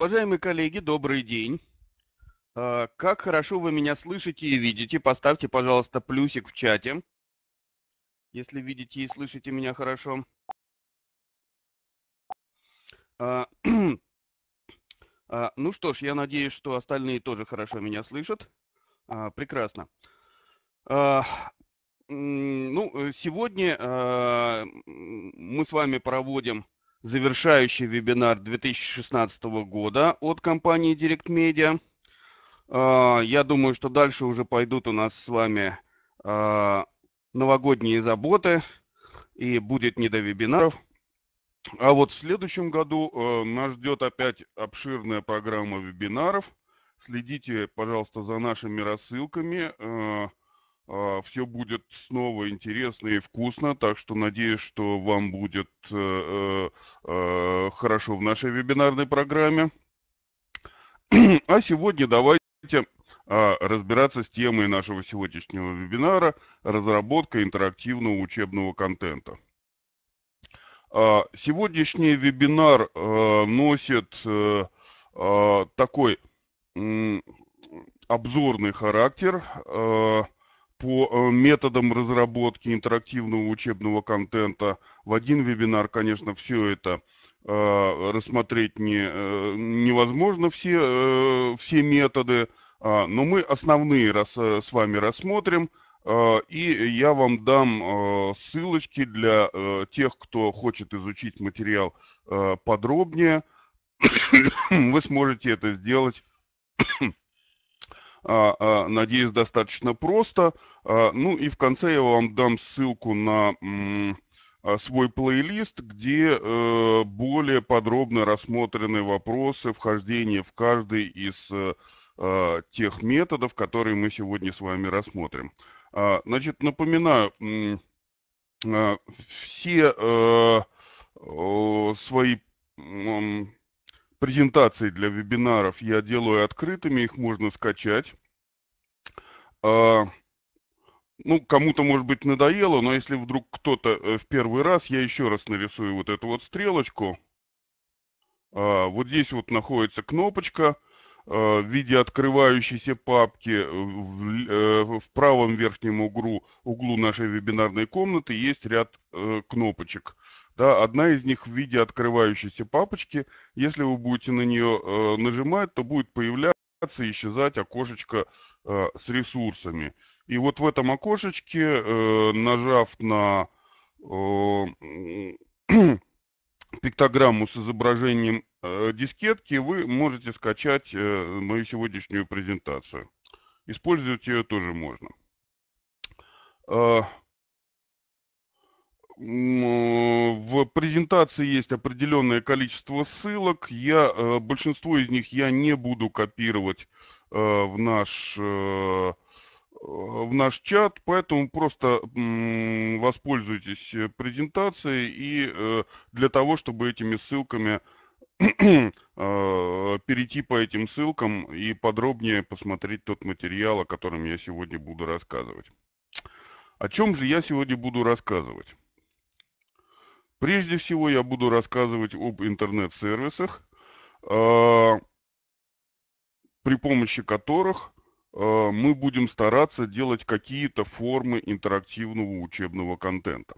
Уважаемые коллеги, добрый день. А, как хорошо вы меня слышите и видите, поставьте, пожалуйста, плюсик в чате, если видите и слышите меня хорошо. А, а, ну что ж, я надеюсь, что остальные тоже хорошо меня слышат. Прекрасно. Ну, сегодня мы с вами проводим завершающий вебинар 2016 года от компании Direct Media. А, я думаю, что дальше уже пойдут у нас с вами а, новогодние заботы и будет не до вебинаров. А вот в следующем году а, нас ждет опять обширная программа вебинаров. Следите, пожалуйста, за нашими рассылками. А, Все будет снова интересно и вкусно, так что надеюсь, что вам будет э, э, э, хорошо в нашей вебинарной программе. А сегодня давайте а, разбираться с темой нашего сегодняшнего вебинара «Разработка интерактивного учебного контента». А, сегодняшний вебинар носит такой обзорный характер – по э, методам разработки интерактивного учебного контента. В один вебинар, конечно, все это э, рассмотреть не, э, невозможно, все, все методы, а, но мы основные раз, с вами рассмотрим, и я вам дам ссылочки для тех, кто хочет изучить материал подробнее. Вы сможете это сделать надеюсь, достаточно просто. А, ну и в конце я вам дам ссылку на свой плейлист, где э, более подробно рассмотрены вопросы вхождения в каждый из э, тех методов, которые мы сегодня с вами рассмотрим. Значит, напоминаю, все э, свои презентации для вебинаров я делаю открытыми, их можно скачать. А, ну, кому-то, может быть, надоело, но если вдруг кто-то э, в первый раз, я еще раз нарисую вот эту вот стрелочку. А, вот здесь вот находится кнопочка а, в виде открывающейся папки. В, э, правом верхнем углу, углу нашей вебинарной комнаты есть ряд э, кнопочек. Да, одна из них в виде открывающейся папочки. Если вы будете на нее э, нажимать, то будет появляться и исчезать окошечко э, с ресурсами. И вот в этом окошечке, э, нажав на э, пиктограмму с изображением э, дискетки, вы можете скачать э, мою сегодняшнюю презентацию. Использовать ее тоже можно. Э, в презентации есть определенное количество ссылок. Я, э, большинство из них я не буду копировать э, в наш, в наш чат, поэтому просто воспользуйтесь презентацией и для того, чтобы этими ссылками перейти по этим ссылкам и подробнее посмотреть тот материал, о котором я сегодня буду рассказывать. О чем же я сегодня буду рассказывать? Прежде всего я буду рассказывать об интернет-сервисах, а, при помощи которых а, мы будем стараться делать какие-то формы интерактивного учебного контента.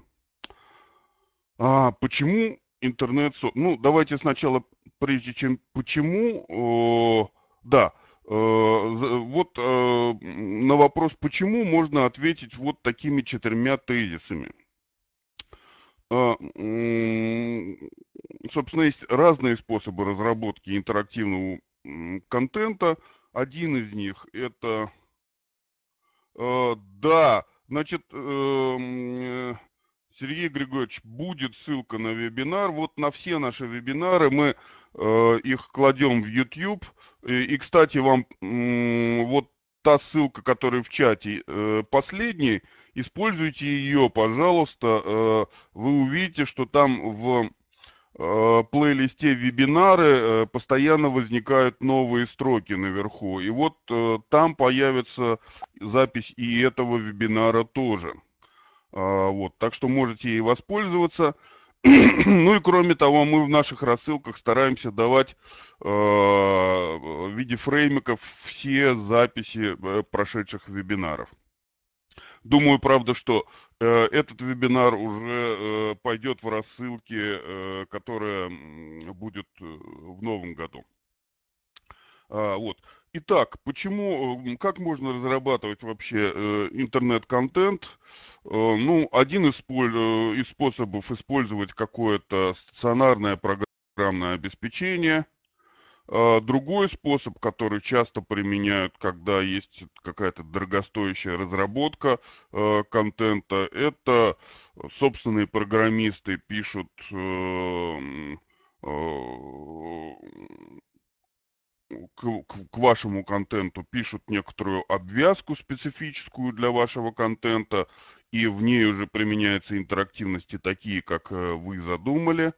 А почему интернет... Ну, давайте сначала, прежде чем почему, да, вот на вопрос почему можно ответить вот такими четырьмя тезисами. А, собственно, есть разные способы разработки интерактивного контента. Один из них это, а, да, значит, эм, Сергей Григорьевич, будет ссылка на вебинар. Вот на все наши вебинары мы э, их кладем в YouTube. И, кстати, вам вот та ссылка, которая в чате, э, последний, используйте ее, пожалуйста. Э, вы увидите, что там в э, плейлисте вебинары постоянно возникают новые строки наверху. И вот там появится запись и этого вебинара тоже. Вот, так что можете ей воспользоваться. Ну и кроме того, мы в наших рассылках стараемся давать э, в виде фреймиков все записи э, прошедших вебинаров. Думаю, правда, что э, этот вебинар уже э, пойдет в рассылке, э, которая будет э, в новом году. А, вот. Итак, почему, э, как можно разрабатывать вообще э, интернет-контент? Э, ну, один из, из способов использовать какое-то стационарное программное обеспечение. А, другой способ, который часто применяют, когда есть какая-то дорогостоящая разработка контента, это собственные программисты пишут к, к, вашему контенту пишут некоторую обвязку специфическую для вашего контента, и в ней уже применяются интерактивности такие, как э, вы задумали.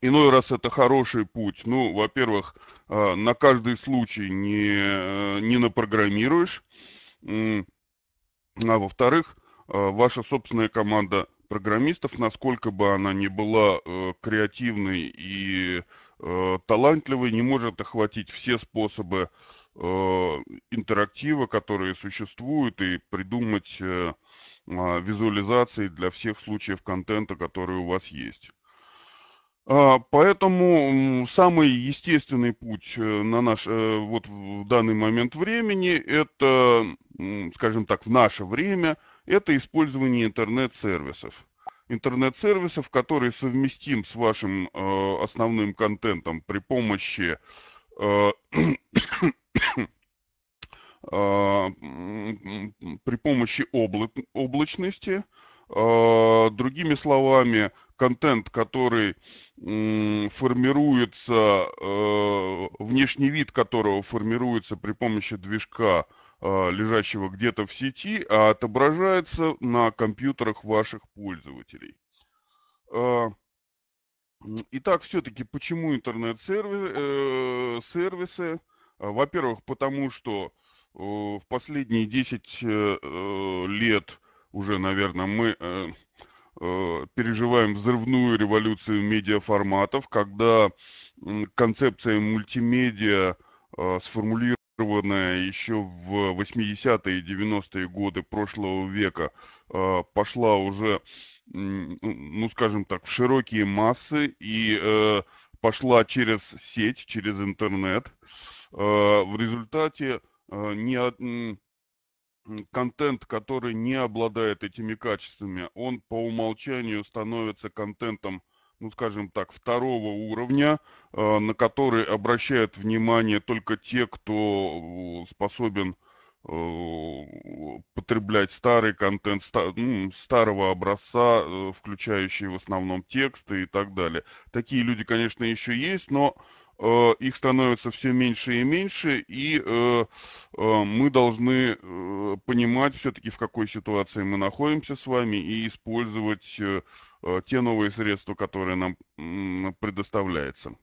Иной раз это хороший путь. Ну, во-первых, э, на каждый случай не, э, не напрограммируешь. А во-вторых, ваша собственная команда программистов, насколько бы она ни была креативной и э, талантливый не может охватить все способы э, интерактива, которые существуют, и придумать э, э, визуализации для всех случаев контента, которые у вас есть. А, поэтому самый естественный путь э, на наш, э, вот в данный момент времени, это, скажем так, в наше время, это использование интернет-сервисов интернет-сервисов, который совместим с вашим э, основным контентом при помощи э, при помощи обла облачности. Э, другими словами, контент, который формируется, э, внешний вид которого формируется при помощи движка а, лежащего где-то в сети, а отображается на компьютерах ваших пользователей. А, итак, все-таки почему интернет-сервисы? Э, во-первых, потому что в последние 10 э, лет уже, наверное, мы э, переживаем взрывную революцию медиаформатов, когда концепция мультимедиа сформулирована сформулированная еще в 80-е и 90-е годы прошлого века, а, пошла уже, ну, скажем так, в широкие массы и э, пошла через сеть, через интернет. В результате не контент, который не обладает этими качествами, он по умолчанию становится контентом ну, скажем так, второго уровня, э, на который обращают внимание только те, кто э, способен э, потреблять старый контент ну, старого образца, включающий в основном тексты и так далее. Такие люди, конечно, еще есть, но их становится все меньше и меньше, и мы должны понимать все-таки, в какой ситуации мы находимся с вами, и использовать Э, те новые средства, которые нам предоставляются.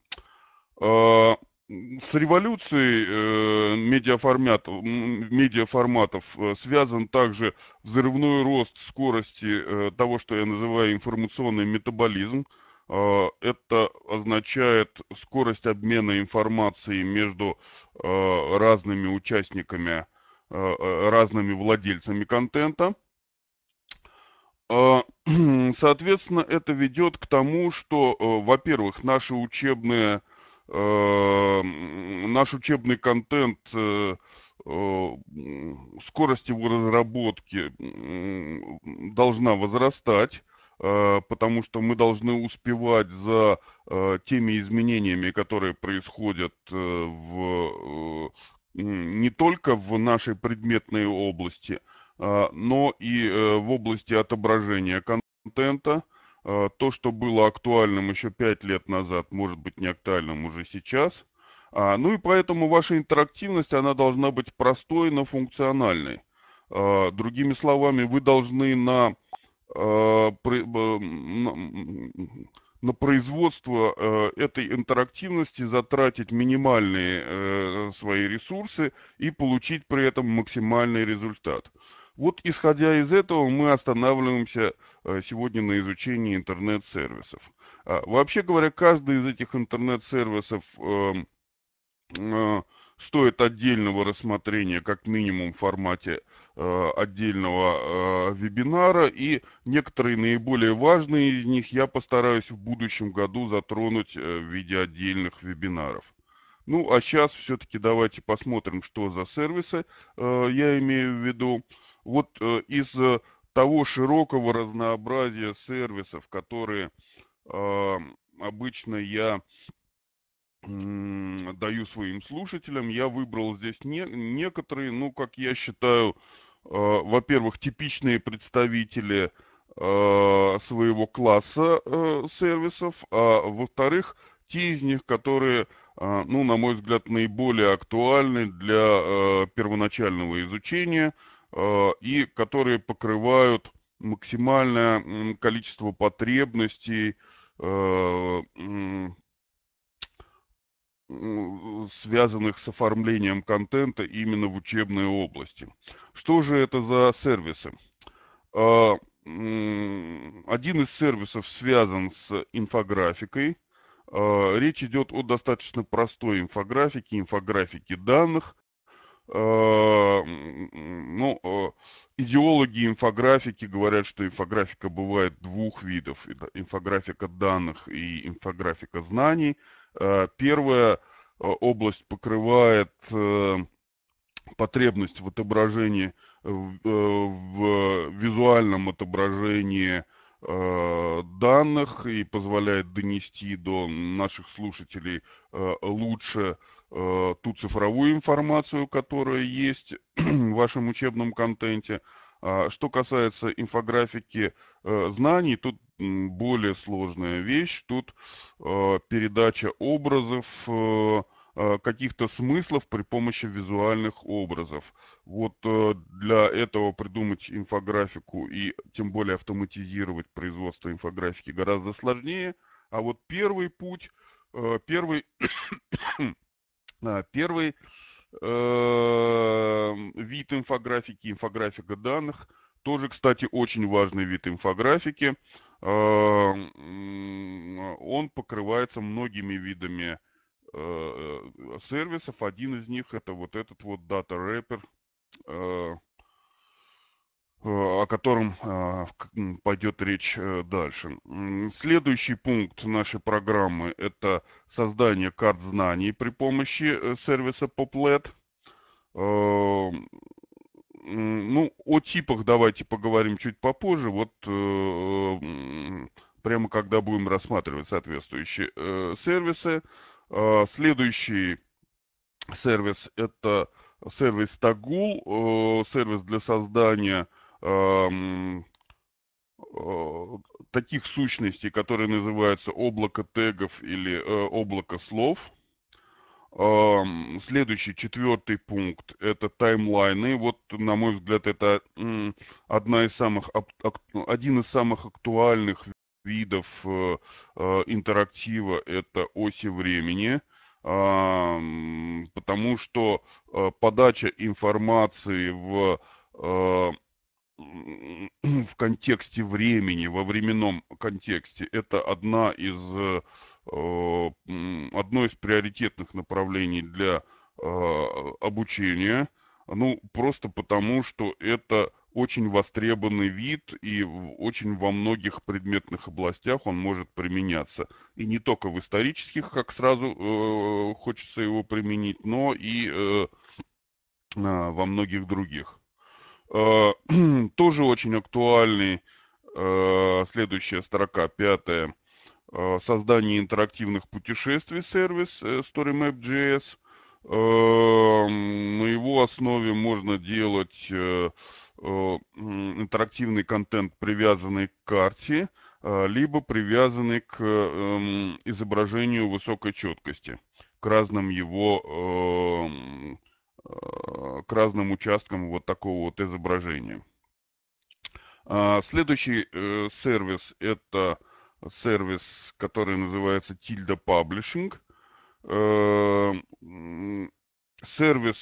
Э, с революцией э, медиаформатов, медиаформатов связан также взрывной рост скорости того, что я называю информационный метаболизм. Это означает скорость обмена информацией между разными участниками, разными владельцами контента. А, соответственно, это ведет к тому, что, во-первых, наши учебные, наш учебный контент, э, скорость его разработки должна возрастать, потому что мы должны успевать за теми изменениями, которые происходят в, не только в нашей предметной области, а, но и э, в области отображения контента. То, что было актуальным еще 5 лет назад, может быть не актуальным уже сейчас. А, ну и поэтому ваша интерактивность, она должна быть простой, но функциональной. Другими словами, вы должны на, на производство э, этой интерактивности затратить минимальные э, свои ресурсы и получить при этом максимальный результат. Вот исходя из этого мы останавливаемся э, сегодня на изучении интернет-сервисов. А, вообще говоря, каждый из этих интернет-сервисов эм, стоит отдельного рассмотрения, как минимум в формате отдельного вебинара, и некоторые наиболее важные из них я постараюсь в будущем году затронуть в виде отдельных вебинаров. Ну, а сейчас все-таки давайте посмотрим, что за сервисы я имею в виду вот э, из э, того широкого разнообразия сервисов, которые э, обычно я даю своим слушателям, я выбрал здесь не, некоторые, ну, как я считаю, во-первых, типичные представители своего класса сервисов, а во-вторых, те из них, которые, ну, на мой взгляд, наиболее актуальны для первоначального изучения – Э, и которые покрывают максимальное количество потребностей, э, связанных с оформлением контента именно в учебной области. Что же это за сервисы? Э, один из сервисов связан с инфографикой. Речь идет о достаточно простой инфографике, инфографике данных, Э, ну, идеологи инфографики говорят, что инфографика бывает двух видов. Инфографика данных и инфографика знаний. Э, первая область покрывает потребность в отображении, в визуальном отображении данных и позволяет донести до наших слушателей лучше Э, ту цифровую информацию, которая есть в вашем учебном контенте. А что касается инфографики э, знаний, тут более сложная вещь. Тут э, передача образов, каких-то смыслов при помощи визуальных образов. Вот для этого придумать инфографику и тем более автоматизировать производство инфографики гораздо сложнее. А вот первый путь, первый Первый э, вид инфографики, инфографика данных, тоже, кстати, очень важный вид инфографики. Э, он покрывается многими видами э, сервисов. Один из них это вот этот вот Data Wrapper. Э, о котором а, пойдет речь э, дальше. Следующий пункт нашей программы – это создание карт знаний при помощи э, сервиса Poplet. Ну, о типах давайте поговорим чуть попозже, вот прямо когда будем рассматривать соответствующие сервисы. Следующий сервис – это сервис Tagul, сервис для создания Эм, э, таких сущностей, которые называются облако тегов или э, облако слов. Эм, следующий, четвертый пункт, это таймлайны. Вот, на мой взгляд, это одна из самых, один из самых актуальных видов э, интерактива, это оси времени эм, потому что подача информации в в контексте времени, во временном контексте, это одна из, э, одно из приоритетных направлений для э, обучения. Ну, просто потому, что это очень востребованный вид, и очень во многих предметных областях он может применяться. И не только в исторических, как сразу э, хочется его применить, но и э, во многих других. Э, тоже очень актуальный. Э, следующая строка, пятая. Э, создание интерактивных путешествий сервис StoryMap.js. На его основе можно делать интерактивный контент, привязанный к карте, либо привязанный к эм, изображению высокой четкости, к разным его Э, к разным участкам вот такого вот изображения. А, следующий э, сервис это сервис, который называется Tilda Publishing. Э, сервис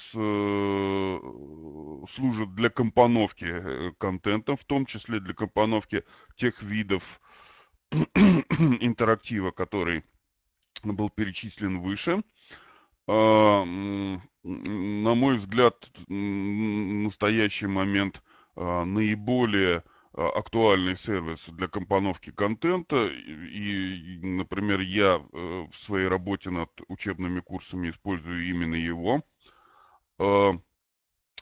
служит для компоновки контента, в том числе для компоновки тех видов интерактива, который был перечислен выше. А, на мой взгляд, настоящий момент а, наиболее а, актуальный сервис для компоновки контента. И, например, я э, в своей работе над учебными курсами использую именно его.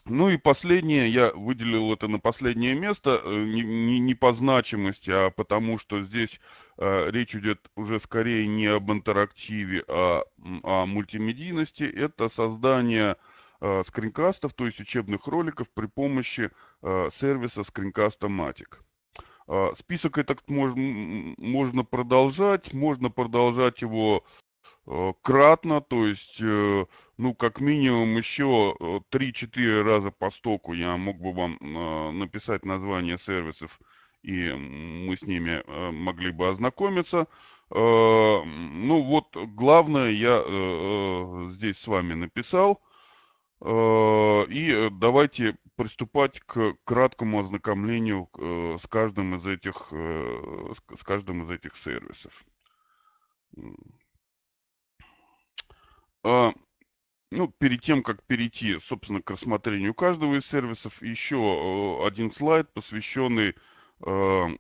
Ну и последнее, я выделил это на последнее место, э, не, не, не по значимости, а потому что здесь речь идет уже скорее не об интерактиве, а о мультимедийности. Это создание э, скринкастов, то есть учебных роликов при помощи э, сервиса Screencast-O-Matic. Э, список этот можно, можно продолжать, можно продолжать его Э, кратно, то есть, э, ну, как минимум еще 3-4 раза по стоку я мог бы вам э, написать название сервисов, и мы с ними могли бы ознакомиться. Ну, вот, главное я здесь с вами написал. И давайте приступать к краткому ознакомлению с каждым из этих, с каждым из этих сервисов. А, ну, перед тем, как перейти, собственно, к рассмотрению каждого из сервисов, еще э, один слайд, посвященный, э,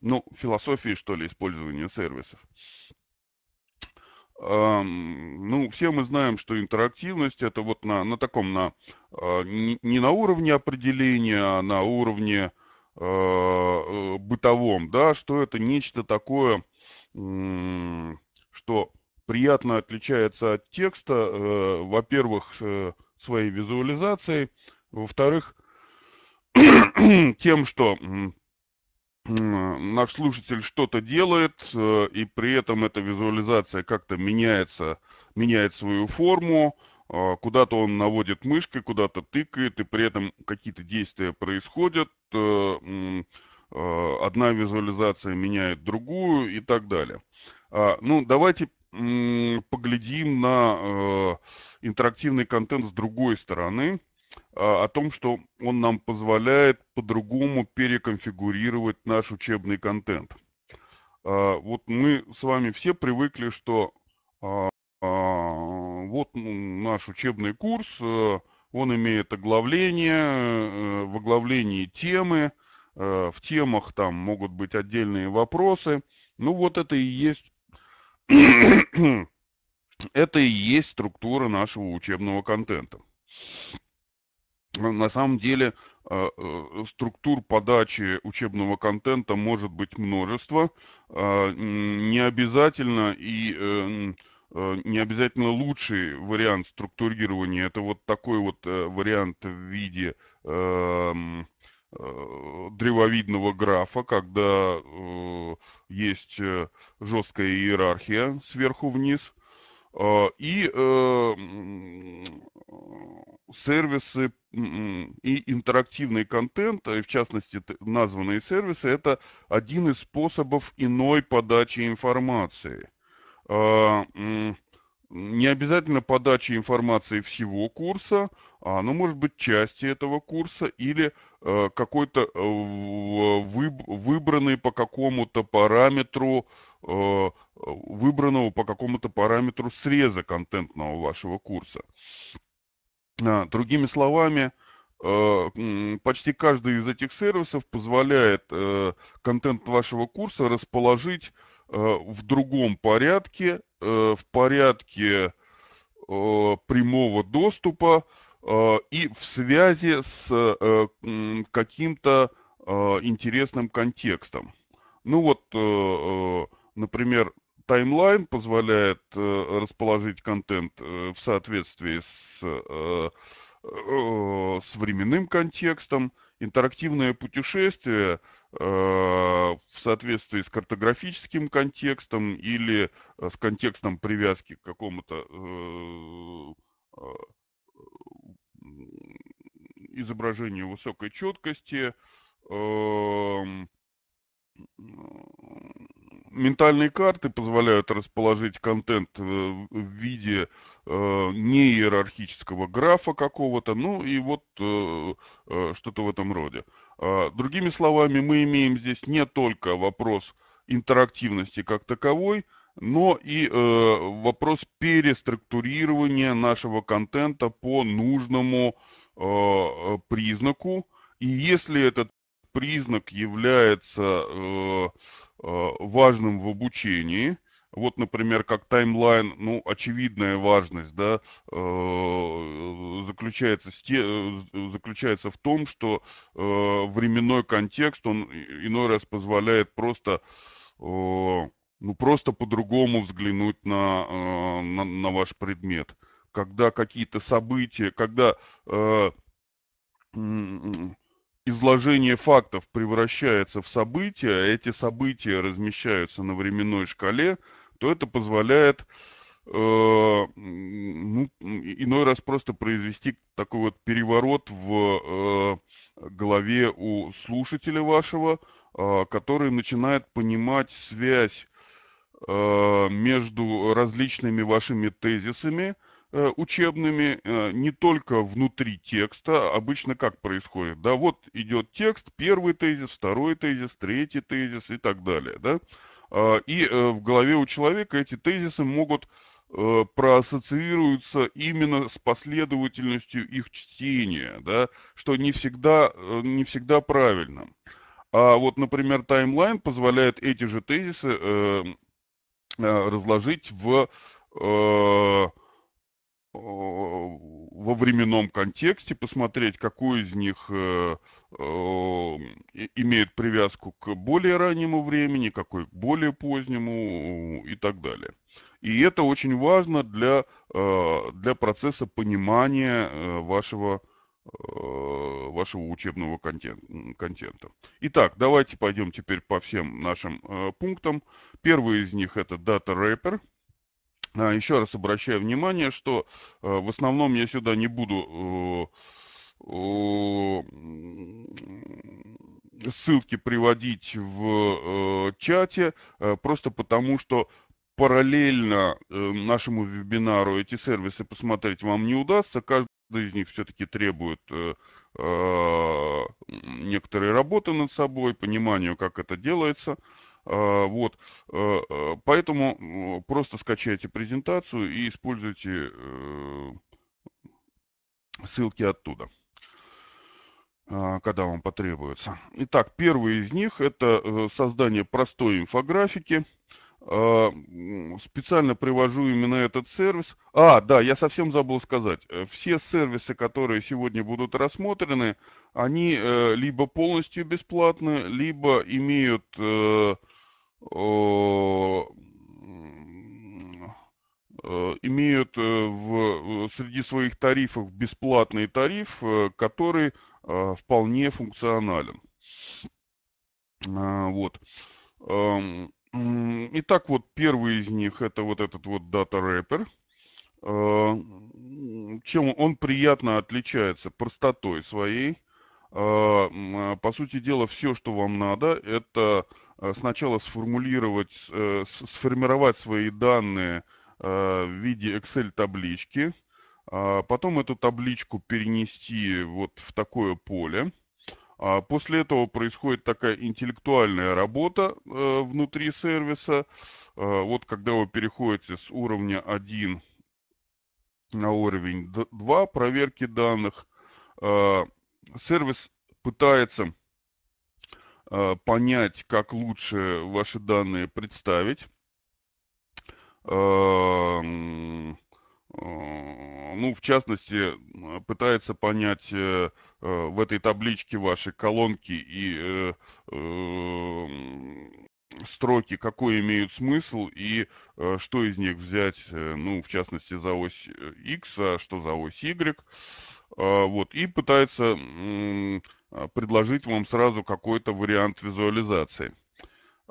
ну, философии, что ли, использования сервисов. Ну, все мы знаем, что интерактивность это вот на, на таком, на, а, не на уровне определения, а на уровне э, бытовом, да, что это нечто такое, что приятно отличается от текста, э, во-первых, э, своей визуализацией, во-вторых, тем, что наш слушатель что-то делает, э, и при этом эта визуализация как-то меняется, меняет свою форму, э, куда-то он наводит мышкой, куда-то тыкает, и при этом какие-то действия происходят, э, одна визуализация меняет другую и так далее. А, ну, давайте поглядим на интерактивный контент с другой стороны, о том, что он нам позволяет по-другому переконфигурировать наш учебный контент. А, вот мы с вами все привыкли, что а, вот наш учебный курс, э, он имеет оглавление, э, в оглавлении темы, в темах там могут быть отдельные вопросы. Ну вот это и есть это и есть структура нашего учебного контента. На самом деле э, э, структур подачи учебного контента может быть множество. Э, не обязательно и не обязательно лучший вариант структурирования это вот такой вот вариант в виде древовидного графа, когда есть жесткая иерархия сверху вниз, и сервисы и интерактивный контент, и в частности названные сервисы, это один из способов иной подачи информации. Э, не обязательно подача информации всего курса, а оно может быть части этого курса или э, какой-то э, выб, выбранный по какому-то параметру, э, выбранного по какому-то параметру среза контентного вашего курса. А, другими словами, э, почти каждый из этих сервисов позволяет э, контент вашего курса расположить э, в другом порядке, в порядке прямого доступа, и в связи с каким-то интересным контекстом. Ну вот, например, таймлайн позволяет расположить контент в соответствии с, с временным контекстом, интерактивное путешествие в соответствии с картографическим контекстом или с контекстом привязки к какому-то изображению высокой четкости, эм, ментальные карты позволяют расположить контент в виде не иерархического графа какого-то, ну и вот что-то в этом роде. Другими словами, мы имеем здесь не только вопрос интерактивности как таковой, но и э, вопрос переструктурирования нашего контента по нужному э, признаку. И если этот признак является э, э, важным в обучении, вот, например, как таймлайн, ну, очевидная важность, да, э, заключается, заключается в том, что временной контекст, он иной раз позволяет просто ну, просто по-другому взглянуть на, на, на ваш предмет. Когда какие-то события, когда изложение фактов превращается в события, а эти события размещаются на временной шкале, то это позволяет э, ну, иной раз просто произвести такой вот переворот в э, голове у слушателя вашего, э, который начинает понимать связь Э, между различными вашими тезисами учебными, э, не только внутри текста, обычно как происходит, да, вот идет текст, первый тезис, второй тезис, третий тезис и так далее, да, и в голове у человека эти тезисы могут проассоциируются именно с последовательностью их чтения, да, что не всегда, не всегда правильно. А вот, например, таймлайн позволяет эти же тезисы Э, разложить в, э, во временном контексте, посмотреть, какой из них э, имеет привязку к более раннему времени, какой к более позднему и так далее. И это очень важно для, для процесса понимания вашего Э, вашего учебного контента. Итак, давайте пойдем теперь по всем нашим э, пунктам. Первый из них это Data Wrapper. А, еще раз обращаю внимание, что э, в основном я сюда не буду ссылки приводить в чате, просто потому что параллельно нашему вебинару эти сервисы посмотреть вам не удастся. Каждый из них все-таки требует э, э, некоторой работы над собой, пониманию, как это делается. Э, вот, э, э поэтому просто скачайте презентацию и используйте э, ссылки оттуда когда вам потребуется. Итак, первый из них это э, создание простой инфографики. А, специально привожу именно этот сервис. А, да, я совсем забыл сказать. Э, все сервисы, которые сегодня будут рассмотрены, они либо полностью бесплатны, либо имеют имеют в, среди своих тарифов бесплатный тариф, который вполне функционален. Вот. Итак, вот первый из них это вот этот вот Data Wrapper. Чем он приятно отличается? Простотой своей. По сути дела, все, что вам надо, это сначала сформулировать, э, сформировать свои данные в виде Excel-таблички, потом эту табличку перенести вот в такое поле, а после этого происходит такая интеллектуальная работа э, внутри сервиса. Э, вот когда вы переходите с уровня 1 на уровень 2 проверки данных, э, сервис пытается э, понять, как лучше ваши данные представить. Э, Э, ну, в частности, пытается понять э, э, в этой табличке ваши колонки и строки, какой имеют смысл и что из них взять, ну, в частности, за ось X, а что за ось Y. Вот, и пытается предложить вам сразу какой-то вариант визуализации.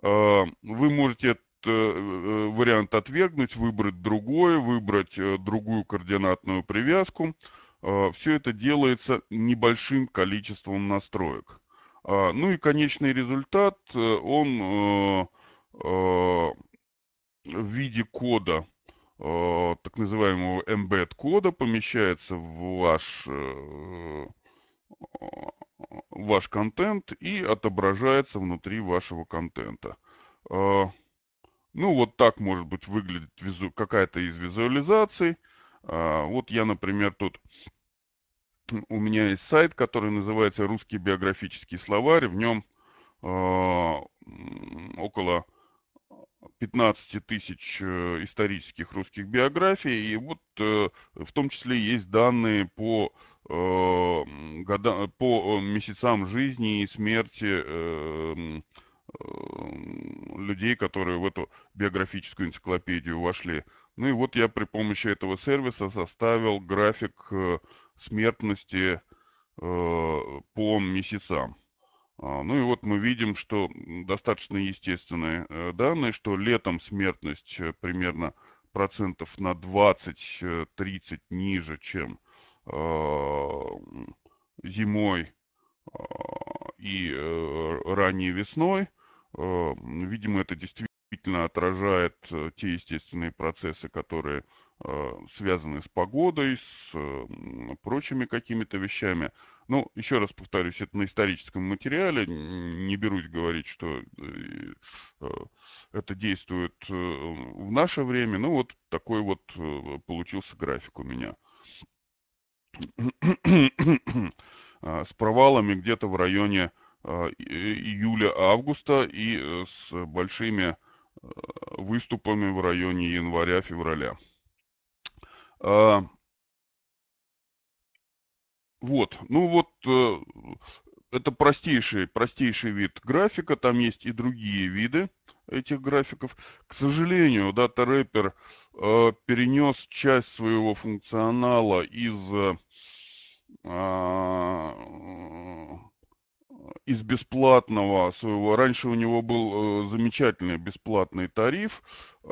Вы можете Э, э, вариант отвергнуть, выбрать другой, выбрать э, другую координатную привязку. Все это делается небольшим количеством настроек. Ну и конечный результат, он в виде кода, так называемого embed кода, помещается в ваш, ваш контент и отображается внутри вашего контента. Ну, вот так может быть выглядит визу... какая-то из визуализаций. Вот я, например, тут у меня есть сайт, который называется «Русский биографический словарь». В нем э, около 15 тысяч э, исторических русских биографий. И вот э, в том числе есть данные по, года, по месяцам жизни и смерти э, людей, которые в эту биографическую энциклопедию вошли. Ну и вот я при помощи этого сервиса составил график смертности по месяцам. А, ну и вот мы видим, что достаточно естественные э, данные, что летом смертность э, примерно процентов на 20-30 э, ниже, чем зимой и ранней весной. Видимо, это действительно отражает те естественные процессы, которые связаны с погодой, с прочими какими-то вещами. Ну, еще раз повторюсь, это на историческом материале. Не берусь говорить, что э, э, это действует э, в наше время. Ну, вот такой вот получился график у меня. С провалами где-то в районе июля-августа и с большими выступами в районе января-февраля. Вот, ну вот, э, это простейший, простейший вид графика, там есть и другие виды этих графиков. К сожалению, Data Wrapper э, перенес часть своего функционала из э, из бесплатного своего. Раньше у него был э, замечательный бесплатный тариф. Э,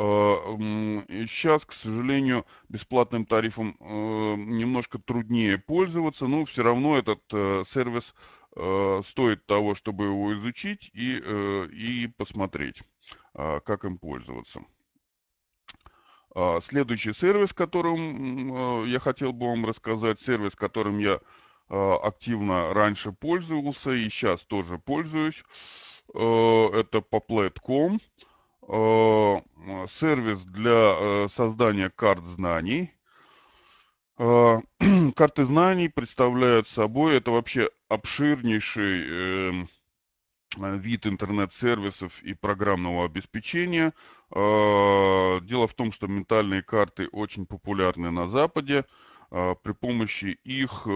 сейчас, к сожалению, бесплатным тарифом э, немножко труднее пользоваться, но все равно этот сервис стоит того, чтобы его изучить и, и посмотреть, как им пользоваться. Следующий сервис, которым я хотел бы вам рассказать, сервис, которым я Э, активно раньше пользовался и сейчас тоже пользуюсь. Э, это Poplet.com. Э, сервис для создания карт знаний. Карты знаний представляют собой, это вообще обширнейший эм, вид интернет-сервисов и программного обеспечения. Дело в том, что ментальные карты очень популярны на Западе. При помощи их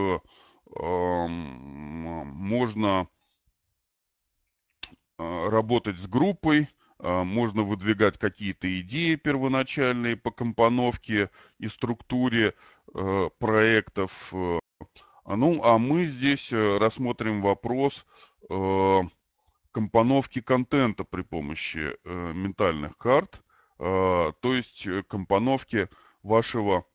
можно а, работать с группой, можно выдвигать какие-то идеи первоначальные по компоновке и структуре проектов. Ну, а мы здесь э, рассмотрим вопрос компоновки контента при помощи э, ментальных карт, то есть э, компоновки вашего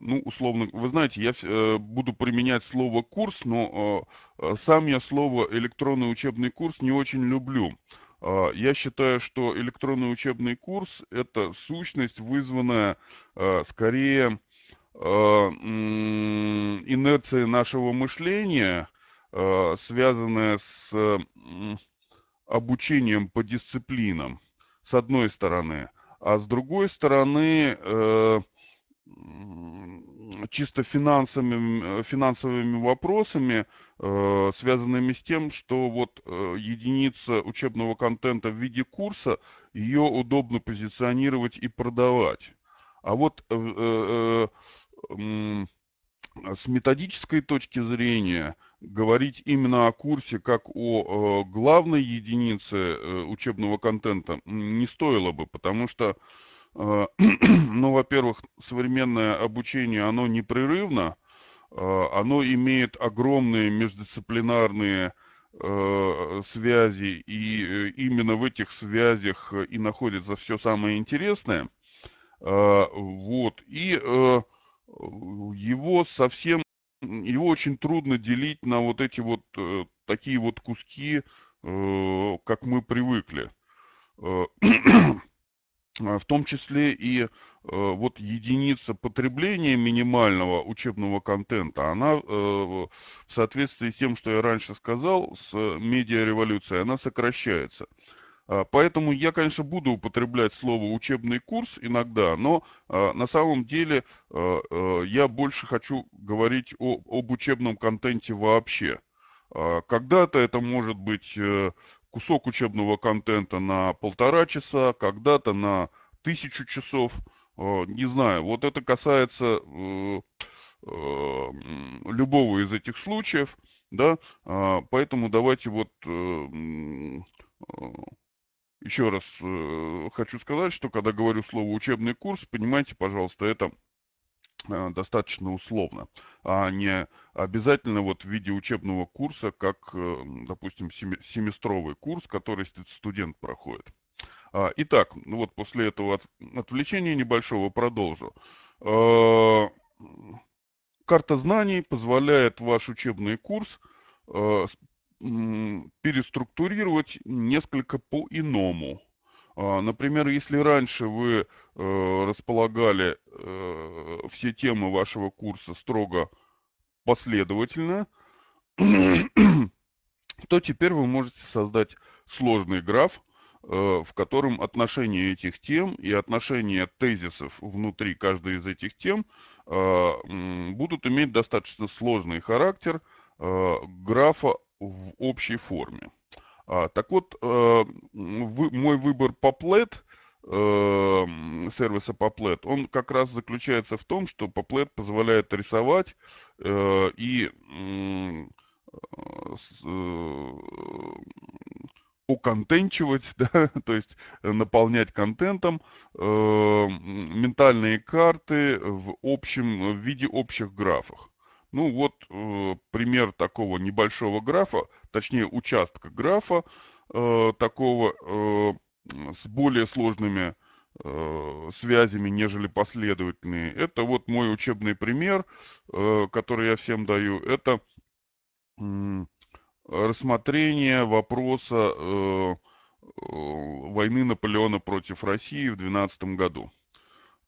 ну, условно, вы знаете, я э, буду применять слово курс, но э, э, сам я слово электронный учебный курс не очень люблю. Э, я считаю, что электронный учебный курс это сущность, вызванная э, скорее э, инерцией нашего мышления, э, связанная с э, обучением по дисциплинам, с одной стороны, а с другой стороны, э, чисто финансовыми, финансовыми вопросами, э, связанными с тем, что вот э, единица учебного контента в виде курса, ее удобно позиционировать и продавать. А вот э, с методической точки зрения говорить именно о курсе как о главной единице учебного контента не стоило бы, потому что Э, ну, во-первых, современное обучение, оно непрерывно, э, оно имеет огромные междисциплинарные э, связи, и именно в этих связях и находится все самое интересное. Вот, и его совсем, его очень трудно делить на вот эти вот такие вот куски, как мы привыкли. в том числе и вот единица потребления минимального учебного контента, она в соответствии с тем, что я раньше сказал, с медиареволюцией, она сокращается. А, поэтому я, конечно, буду употреблять слово учебный курс иногда, но а, на самом деле а, я больше хочу говорить о, об учебном контенте вообще. Когда-то это может быть э, кусок учебного контента на полтора часа, когда-то на тысячу часов. Не знаю, вот это касается э, э, любого из этих случаев, да, поэтому давайте вот еще раз э, хочу сказать, что когда говорю слово учебный курс, понимайте, пожалуйста, это э, достаточно условно, а не обязательно вот в виде учебного курса, как, э, допустим, семестровый курс, который студент проходит. А, итак, ну вот после этого отвлечения небольшого продолжу. Э, карта знаний позволяет ваш учебный курс э, переструктурировать несколько по-иному. А, например, если раньше вы э, располагали э, все темы вашего курса строго последовательно, то теперь вы можете создать сложный граф, э, в котором отношение этих тем и отношение тезисов внутри каждой из этих тем будут иметь достаточно сложный характер графа в общей форме. А, так вот, э, вы, мой выбор Poplet, э, сервиса Poplet, он как раз заключается в том, что Poplet позволяет рисовать э, и э, уконтенчивать, да, то есть наполнять контентом э, ментальные карты в общем в виде общих графах. Ну вот э, пример такого небольшого графа, точнее участка графа, э, такого э, с более сложными э, связями, нежели последовательные. Это вот мой учебный пример, э, который я всем даю. Это э, рассмотрение вопроса э, э, войны Наполеона против России в 12 году.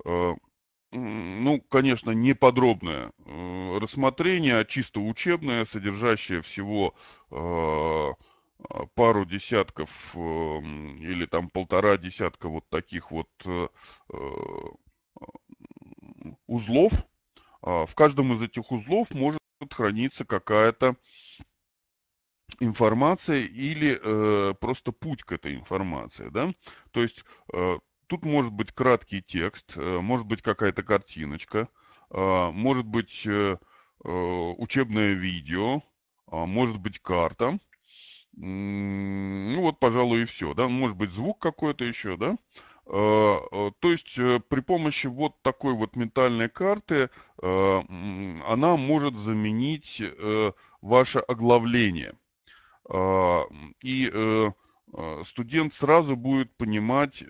Э, ну, конечно, не подробное э, рассмотрение, а чисто учебное, содержащее всего э, пару десятков э, или там полтора десятка вот таких вот узлов. А в каждом из этих узлов может храниться какая-то информация или э, просто путь к этой информации, да, то есть э, Тут может быть краткий текст, э, может быть какая-то картиночка, э, может быть э, учебное видео, а может быть карта. Ну вот, пожалуй, и все, да, может быть звук какой-то еще, да. То есть при помощи вот такой вот ментальной карты она может заменить ваше оглавление. И студент сразу будет понимать,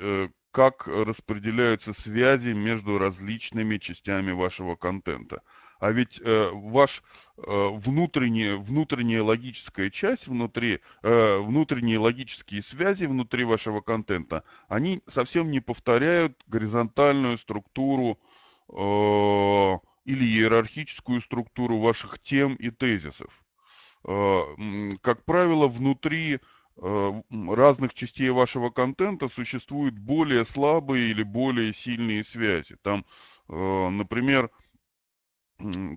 как распределяются связи между различными частями вашего контента. А ведь э, ваш э, внутренняя, внутренняя логическая часть внутри, э, внутренние логические связи внутри вашего контента, они совсем не повторяют горизонтальную структуру э, или иерархическую структуру ваших тем и тезисов. Э, как правило, внутри Э, разных частей вашего контента существуют более слабые или более сильные связи. Там, э, например,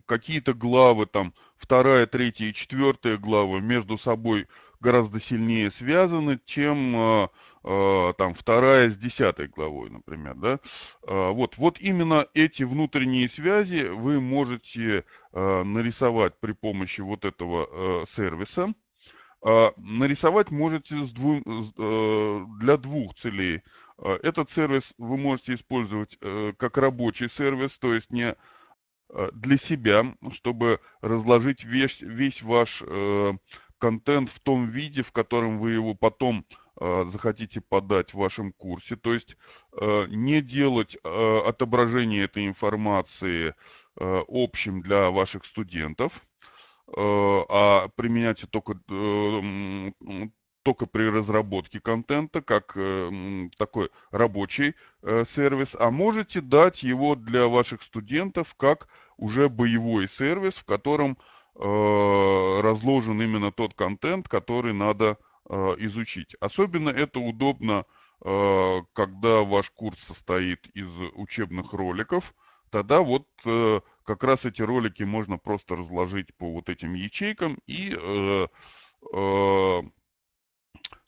какие-то главы, там, вторая, третья и четвертая главы между собой гораздо сильнее связаны, чем э, там вторая с десятой главой, например, да. Вот, вот именно эти внутренние связи вы можете нарисовать при помощи вот этого сервиса. А, нарисовать можете с дву... Э, для двух целей. А, этот сервис вы можете использовать э, как рабочий сервис, то есть не э, для себя, чтобы разложить весь, весь ваш контент в том виде, в котором вы его потом захотите подать в вашем курсе. То есть не делать отображение этой информации общим для ваших студентов – а применяйте только э, только при разработке контента, как э, такой рабочий э, сервис, а можете дать его для ваших студентов как уже боевой сервис, в котором э, разложен именно тот контент, который надо э, изучить. Особенно это удобно, э, когда ваш курс состоит из учебных роликов, тогда вот э, как раз эти ролики можно просто разложить по вот этим ячейкам и э, э,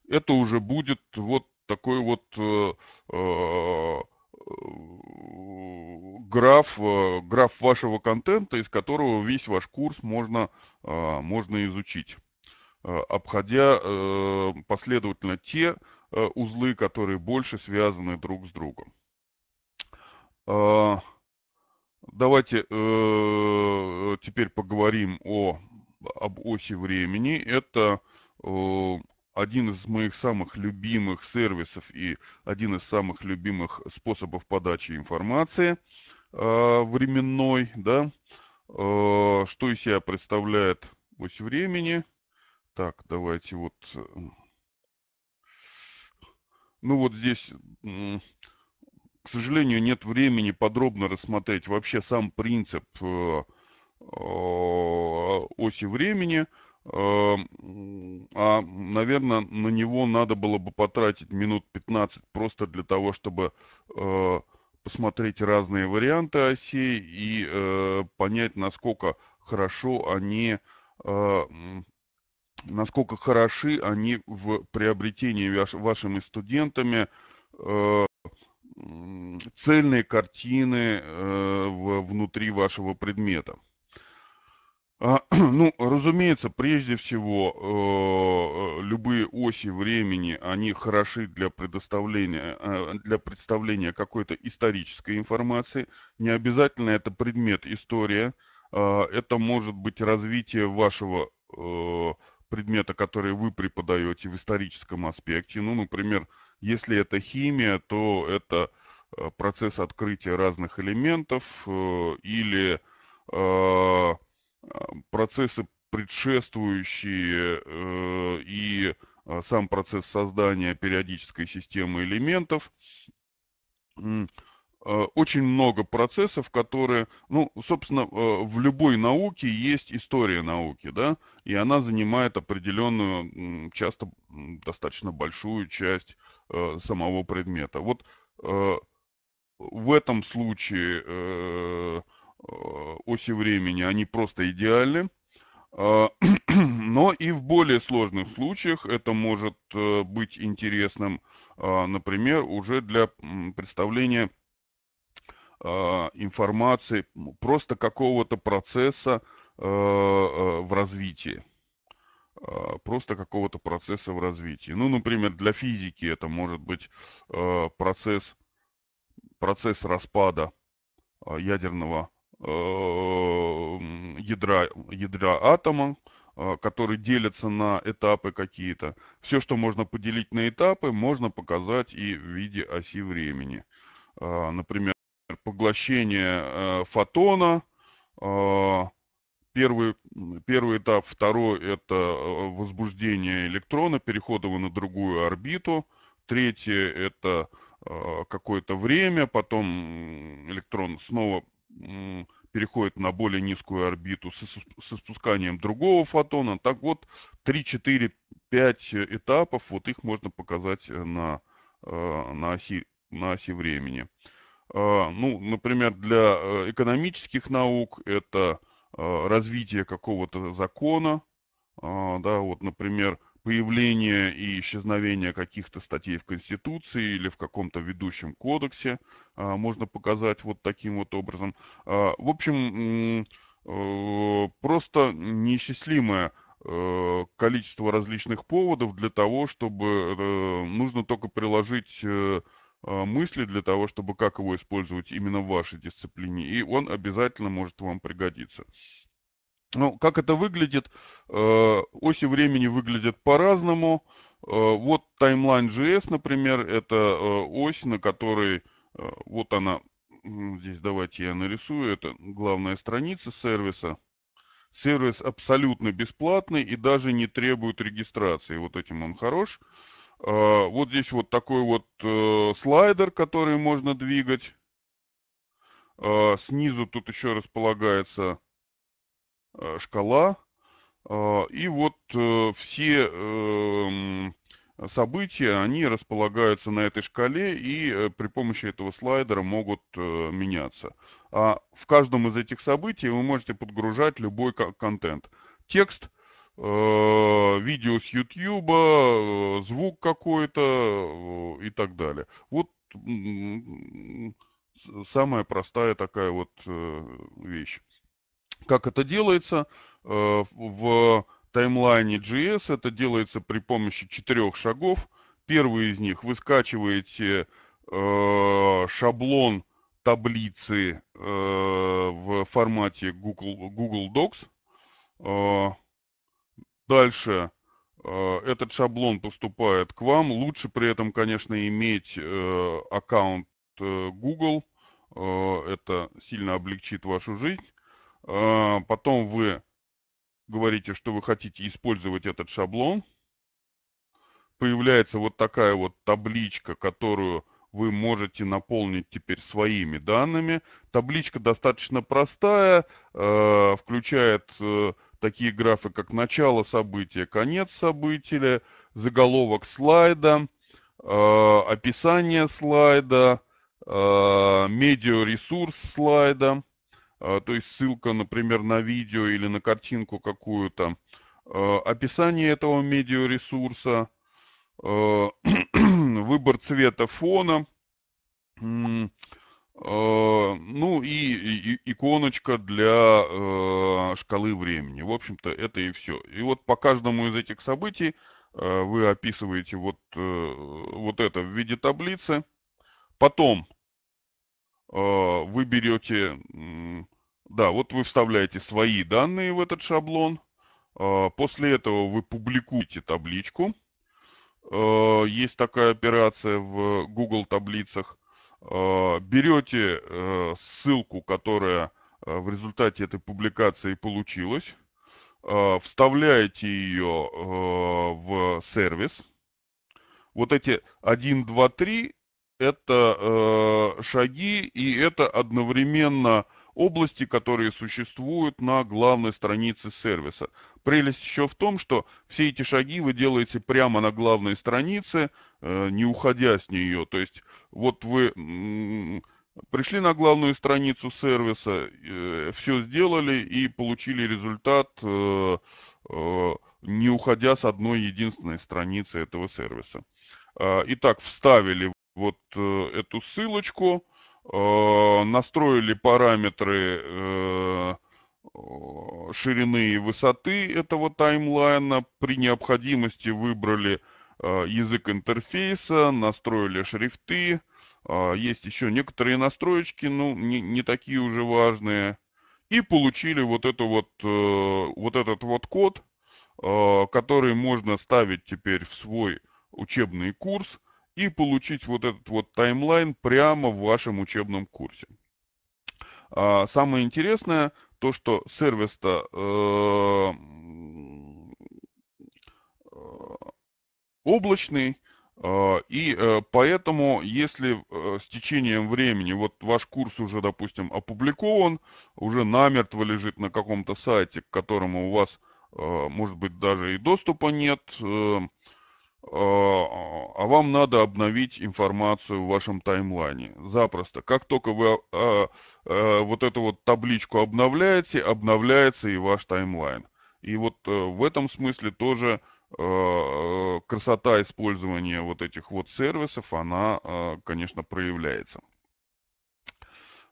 это уже будет вот такой вот э, э, граф, э, граф вашего контента, из которого весь ваш курс можно, можно изучить, обходя последовательно те узлы, которые больше связаны друг с другом. Давайте теперь поговорим о, об оси времени. Это один из моих самых любимых сервисов и один из самых любимых способов подачи информации э, временной, да, э, что из себя представляет ось времени. Так, давайте вот, э, ну вот здесь, к сожалению, нет времени подробно рассмотреть вообще сам принцип э, э, оси времени, Эм, а, наверное, на него надо было бы потратить минут 15 просто для того, чтобы э, посмотреть разные варианты осей и э, понять, насколько хорошо они, э, насколько хороши они в приобретении вашими студентами цельные картины внутри вашего предмета. А, ну, разумеется, прежде всего, э, любые оси времени, они хороши для предоставления, э, для представления какой-то исторической информации. Не обязательно это предмет история, э, это может быть развитие вашего предмета, который вы преподаете в историческом аспекте. Ну, например, если это химия, то это процесс открытия разных элементов или процессы предшествующие э, и э, сам процесс создания периодической системы элементов. Э, очень много процессов, которые, ну, собственно, в любой науке есть история науки, да, и она занимает определенную, часто достаточно большую часть самого предмета. Вот в этом случае Э, оси времени, они просто идеальны. А, но и в более сложных случаях это может э, быть интересным, а, например, уже для представления а, информации просто какого-то процесса э, в развитии. Просто какого-то процесса в развитии. Ну, например, для физики это может быть процесс, процесс распада ядерного Э, ядра, ядра атома, которые делятся на этапы какие-то. Все, что можно поделить на этапы, можно показать и в виде оси времени. Например, поглощение фотона, Первый, первый этап, второй – это возбуждение электрона, переход его на другую орбиту. Третье – это какое-то время, потом электрон снова переходит на более низкую орбиту с, спусканием другого фотона. Так вот, 3, 4, 5 этапов, вот их можно показать на, э, на, оси, на оси времени. Э, ну, например, для э, экономических наук это развитие какого-то закона, да, вот, например, появление и исчезновение каких-то статей в Конституции или в каком-то ведущем кодексе а, можно показать вот таким вот образом. А, в общем, э, просто неисчислимое э, количество различных поводов для того, чтобы э, нужно только приложить мысли для того, чтобы как его использовать именно в вашей дисциплине, и он обязательно может вам пригодиться. Ну, как это выглядит? Э, оси времени выглядят по-разному. Э, вот Timeline.js, например, это ось, на которой, вот она, здесь давайте я нарисую, это главная страница сервиса. Сервис абсолютно бесплатный и даже не требует регистрации. Вот этим он хорош. А, вот здесь вот такой вот э, слайдер, который можно двигать. А, снизу тут еще располагается э, шкала. И вот э, все эм, события, они располагаются на этой шкале и э, при помощи этого слайдера могут э, меняться. А в каждом из этих событий вы можете подгружать любой контент. Текст, видео с YouTube, звук какой-то и так далее. Вот самая простая такая вот вещь. Как это делается? Э, в таймлайне JS это делается при помощи четырех шагов. Первый из них вы скачиваете э, шаблон таблицы э, в формате Google, Google Docs. Дальше этот шаблон поступает к вам. Лучше при этом, конечно, иметь аккаунт Google. Это сильно облегчит вашу жизнь. Потом вы говорите, что вы хотите использовать этот шаблон, появляется вот такая вот табличка, которую вы можете наполнить теперь своими данными. Табличка достаточно простая, э, включает э, такие графы, как начало события, конец события, заголовок слайда, э, описание слайда, э, медиаресурс слайда. А, то есть ссылка, например, на видео или на картинку какую-то, а, описание этого медиаресурса, а, выбор цвета фона, ну и иконочка для шкалы времени. В общем-то, это и все. И вот по каждому из этих событий вы описываете вот, э, вот это в виде таблицы. Потом вы берете да, вот вы вставляете свои данные в этот шаблон. После этого вы публикуете табличку. Есть такая операция в Google таблицах. А, берете э, ссылку, которая э, в результате этой публикации получилась, вставляете ее э, в сервис. Вот эти 1, 2, 3 это шаги, и это одновременно области, которые существуют на главной странице сервиса. Прелесть еще в том, что все эти шаги вы делаете прямо на главной странице, э, не уходя с нее. То есть вот вы пришли на главную страницу сервиса, э, все сделали и получили результат, э, не уходя с одной единственной страницы этого сервиса. Итак, вставили вот эту ссылочку, Э, настроили параметры э, ширины и высоты этого таймлайна, при необходимости выбрали э, язык интерфейса, настроили шрифты, есть еще некоторые настроечки, ну, не, не такие уже важные, и получили вот, это вот, вот этот вот код, который можно ставить теперь в свой учебный курс, и получить вот этот вот таймлайн прямо в вашем учебном курсе. А, самое интересное, то что сервис-то э, э, облачный, э, и поэтому, если с течением времени, вот ваш курс уже, допустим, опубликован, уже намертво лежит на каком-то сайте, к которому у вас, может быть, даже и доступа нет, а, а вам надо обновить информацию в вашем таймлайне. Запросто. Как только вы а, а, вот эту вот табличку обновляете, обновляется и ваш таймлайн. И вот э, в этом смысле тоже красота использования вот этих вот сервисов, она, конечно, проявляется.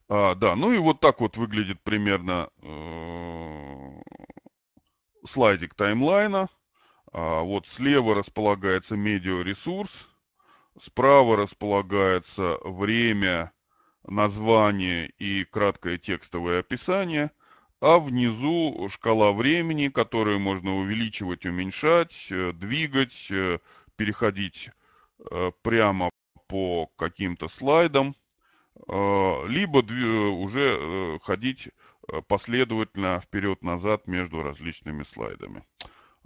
Да, ну и вот так вот выглядит примерно э, слайдик таймлайна. А, вот слева располагается медиаресурс, справа располагается время, название и краткое текстовое описание, а внизу шкала времени, которую можно увеличивать, уменьшать, э, двигать, э, переходить э, прямо по каким-то слайдам, либо уже ходить последовательно вперед-назад между различными слайдами.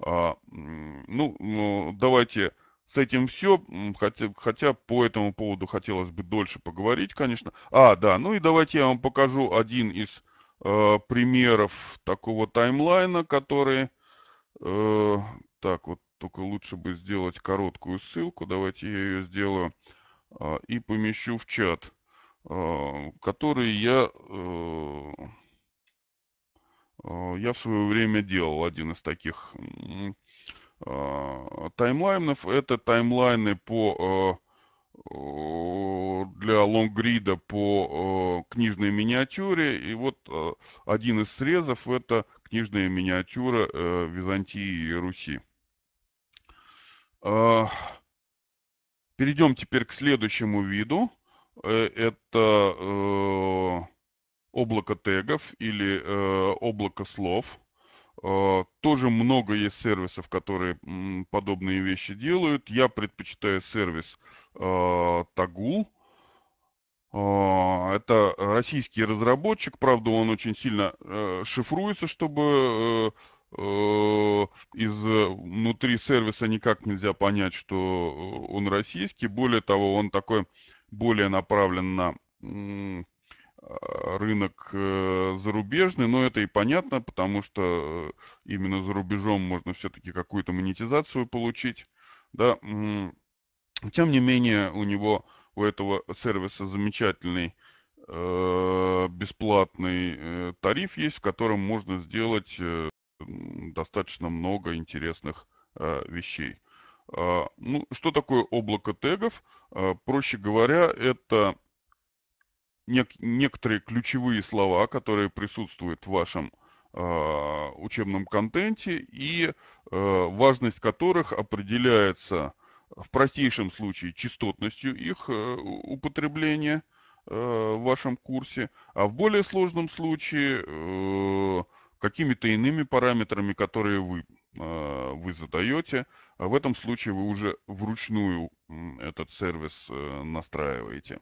А, ну, давайте с этим все, хотя, хотя по этому поводу хотелось бы дольше поговорить, конечно. А, да, ну и давайте я вам покажу один из э, примеров такого таймлайна, который... Э, так, вот только лучше бы сделать короткую ссылку. Давайте я ее сделаю э, и помещу в чат, э, который я... Э я в свое время делал один из таких а, таймлайнов. Это таймлайны по а, для лонгрида по книжной миниатюре. И вот один из срезов это книжная миниатюра э, Византии и Руси. Перейдем теперь к следующему виду. Э, это э, облако тегов или облако слов. А, тоже много есть сервисов, которые подобные вещи делают. Я предпочитаю сервис Tagul. А, это российский разработчик, правда, он очень сильно э, шифруется, чтобы э, э, из внутри сервиса никак нельзя понять, что он российский. Более того, он такой более направлен на Э, рынок э, зарубежный, но это и понятно, потому что э, именно за рубежом можно все-таки какую-то монетизацию получить, да. Тем не менее, у него, у этого сервиса замечательный бесплатный тариф есть, в котором можно сделать достаточно много интересных вещей. А, ну, что такое облако тегов? Проще говоря, это нек- некоторые ключевые слова, которые присутствуют в вашем э, учебном контенте и э, важность которых определяется в простейшем случае частотностью их э, употребления э, в вашем курсе, а в более сложном случае э, какими-то иными параметрами, которые вы, э, вы задаете. А в этом случае вы уже вручную этот сервис э, настраиваете.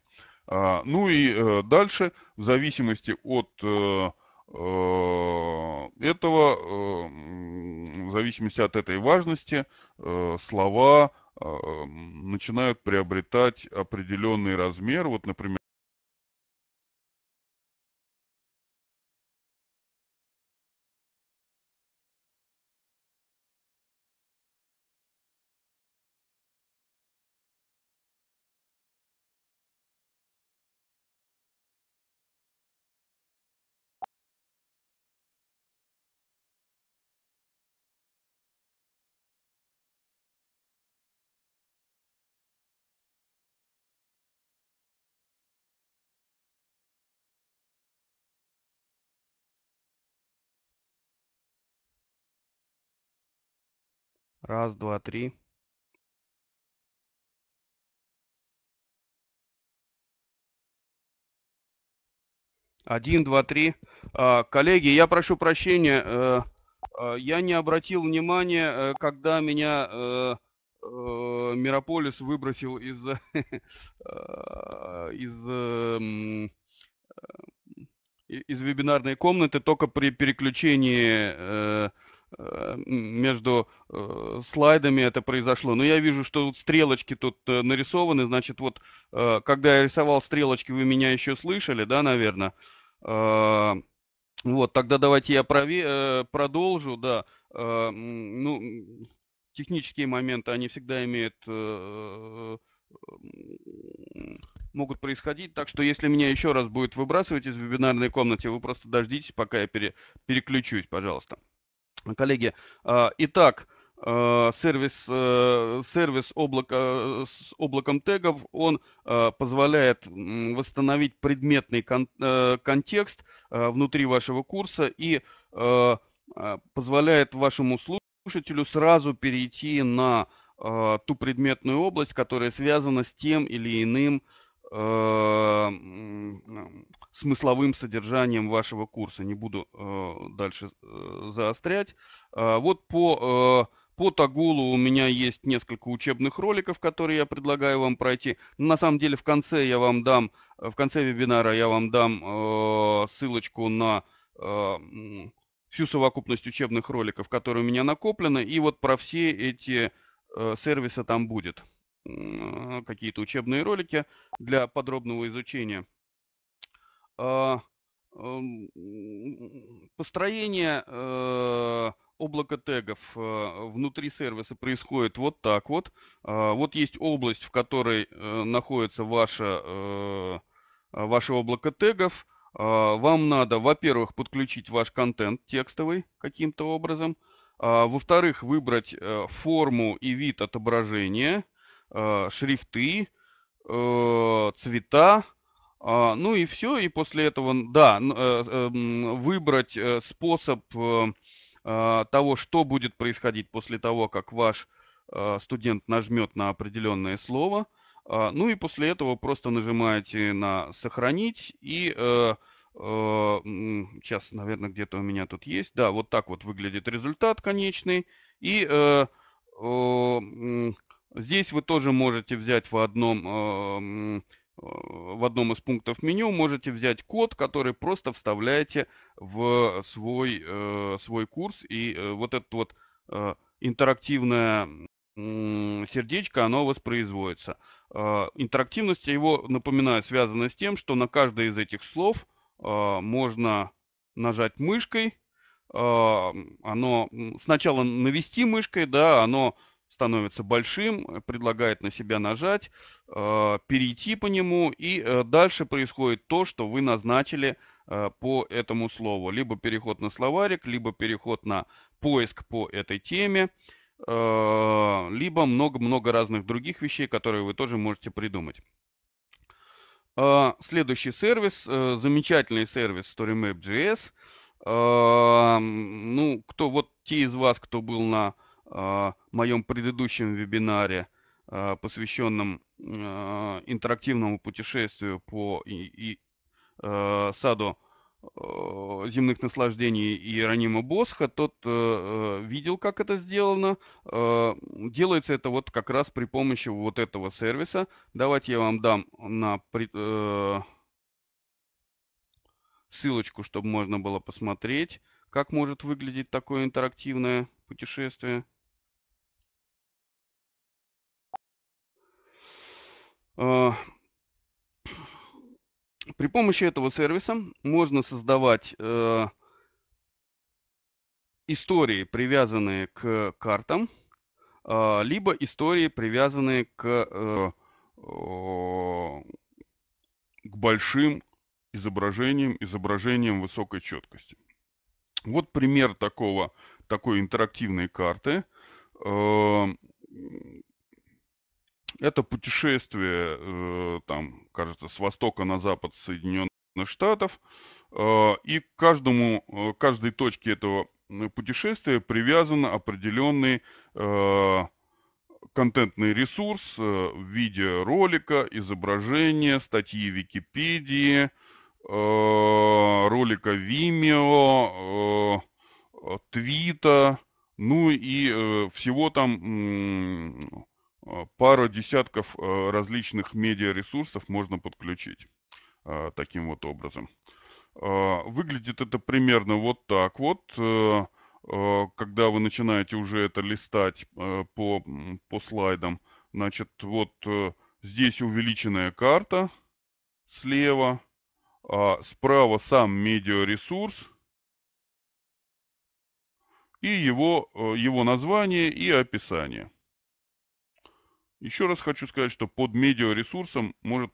А, ну и э, дальше, в зависимости от э, э, этого, в зависимости от этой важности, слова начинают приобретать определенный размер. Вот, например, Раз, два, три. Один, два, три. А, коллеги, я прошу прощения, э, э, я не обратил внимания, э, когда меня Мирополис выбросил из, из, эм, из вебинарной комнаты только при переключении Э, между э, слайдами это произошло. Но я вижу, что стрелочки тут э, нарисованы. Значит, вот когда я рисовал стрелочки, вы меня еще слышали, да, наверное? Вот, тогда давайте я прове- продолжу, да. Ну, технические моменты, они всегда имеют могут происходить. Так что если меня еще раз будет выбрасывать из вебинарной комнаты, вы просто дождитесь, пока я пере, переключусь, пожалуйста. Коллеги, а, итак, а, сервис, э, сервис облака, с облаком тегов, он а, позволяет восстановить предметный э, контекст внутри вашего курса и позволяет вашему слушателю сразу перейти на ту предметную область, которая связана с тем или иным Э, смысловым содержанием вашего курса. Не буду э, дальше э, заострять. А, вот по, по Тагулу у меня есть несколько учебных роликов, которые я предлагаю вам пройти. На самом деле в конце я вам дам, в конце вебинара я вам дам ссылочку на всю совокупность учебных роликов, которые у меня накоплены, и вот про все эти сервисы там будет. Какие-то учебные ролики для подробного изучения. Построение облако тегов э, внутри сервиса происходит вот так вот. Э, вот есть область, в которой э, находится ваше, ваше облако тегов. Вам надо, во-первых, подключить ваш контент текстовый каким-то образом. Во-вторых, выбрать форму и вид отображения, шрифты, цвета, ну и все, и после этого, да, эм, выбрать способ Э, того, что будет происходить после того, как ваш э, студент нажмет на определенное слово. Э, ну и после этого просто нажимаете на «Сохранить» и сейчас, наверное, где-то у меня тут есть. Да, вот так вот выглядит результат конечный. И здесь вы тоже можете взять в одном в одном из пунктов меню можете взять код, который просто вставляете в свой, э, свой курс. И э, вот это вот э, интерактивное сердечко, оно воспроизводится. Интерактивность его, напоминаю, связана с тем, что на каждое из этих слов можно нажать мышкой, оно сначала навести мышкой, да, оно становится большим, э, предлагает на себя нажать, э, перейти по нему, и э, дальше происходит то, что вы назначили по этому слову. Либо переход на словарик, либо переход на поиск по этой теме, либо много-много разных других вещей, которые вы тоже можете придумать. Следующий сервис, замечательный сервис StoryMap.js. Ну, кто, вот те из вас, кто был на моем предыдущем вебинаре, а, посвященном а, интерактивному путешествию по саду земных наслаждений Иеронима Босха, тот видел, как это сделано. Делается это вот как раз при помощи вот этого сервиса. Давайте я вам дам на ссылочку, чтобы можно было посмотреть, как может выглядеть такое интерактивное путешествие. при помощи этого сервиса можно создавать э, истории, привязанные к картам, а, либо истории, привязанные к, э, к большим изображениям, изображениям высокой четкости. Вот пример такого, такой интерактивной карты. Э, это путешествие, э, там, кажется, с востока на запад Соединенных Штатов. Э, и к каждому, э, каждой точке этого путешествия привязан определенный контентный ресурс в виде ролика, изображения, статьи Википедии, ролика Vimeo, твита, ну и всего там пару десятков а, различных медиаресурсов можно подключить а, таким вот образом. Выглядит это примерно вот так вот. Когда вы начинаете уже это листать по, по слайдам, значит, вот здесь увеличенная карта слева, а справа сам медиаресурс и его, его название и описание. Еще раз хочу сказать, что под медиаресурсом может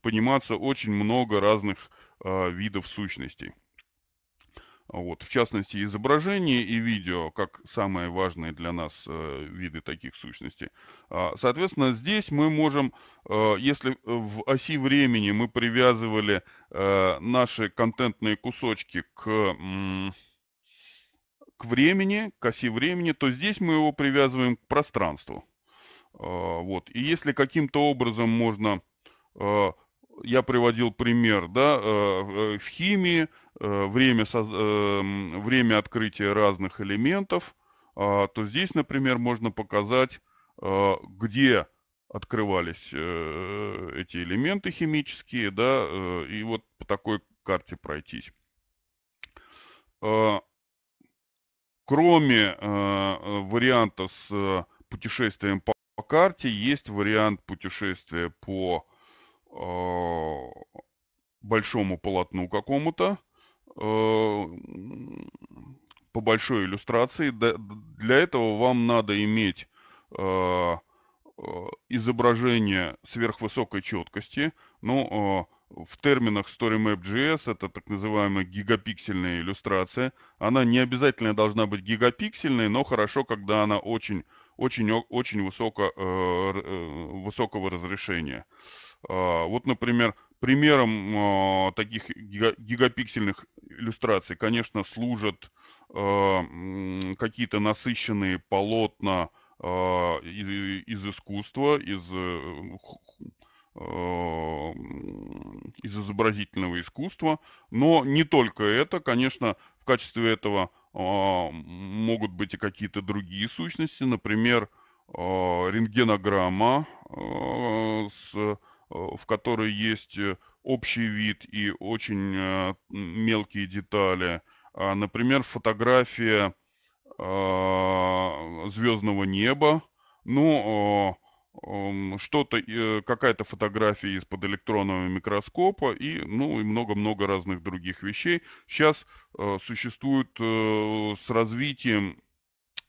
пониматься очень много разных э, видов сущностей. Вот, в частности, изображение и видео, как самые важные для нас э, виды таких сущностей. А, соответственно, здесь мы можем, э, если в оси времени мы привязывали э, наши контентные кусочки к, к времени, к оси времени, то здесь мы его привязываем к пространству. А, вот. И если каким-то образом можно, а, я приводил пример, да, а, в химии время, время открытия разных элементов, то здесь, например, можно показать, где открывались э, эти элементы химические, да, э, и вот по такой карте пройтись. кроме варианта с путешествием по карте, есть вариант путешествия по большому полотну какому-то, по большой иллюстрации. Для этого вам надо иметь изображение сверхвысокой четкости. Ну, в терминах StoryMap.js это так называемая гигапиксельная иллюстрация. Она не обязательно должна быть гигапиксельной, но хорошо, когда она очень, очень, очень высоко, э, э, высокого разрешения. Э, вот, например, примером э, таких гига, гигапиксельных иллюстраций, конечно, служат э, какие-то насыщенные полотна э, из, из искусства, из из изобразительного искусства. Но не только это, конечно, в качестве этого а, могут быть и какие-то другие сущности, например, а, рентгенограмма, а, с, в которой есть общий вид и очень мелкие детали, например, фотография звездного неба, ну, что-то, э, какая-то фотография из-под электронного микроскопа и, ну, и много-много разных других вещей. Сейчас э, существует э, с развитием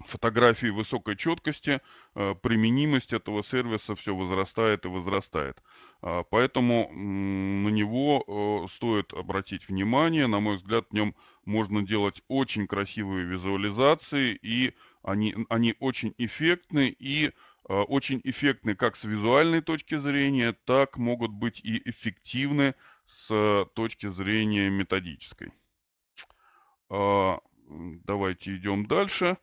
фотографии высокой четкости, применимость этого сервиса все возрастает и возрастает. Э, поэтому на него стоит обратить внимание. На мой взгляд, в нем можно делать очень красивые визуализации, и они, они очень эффектны и Э, очень эффектны как с визуальной точки зрения, так могут быть и эффективны с точки зрения методической. Э, давайте идем дальше.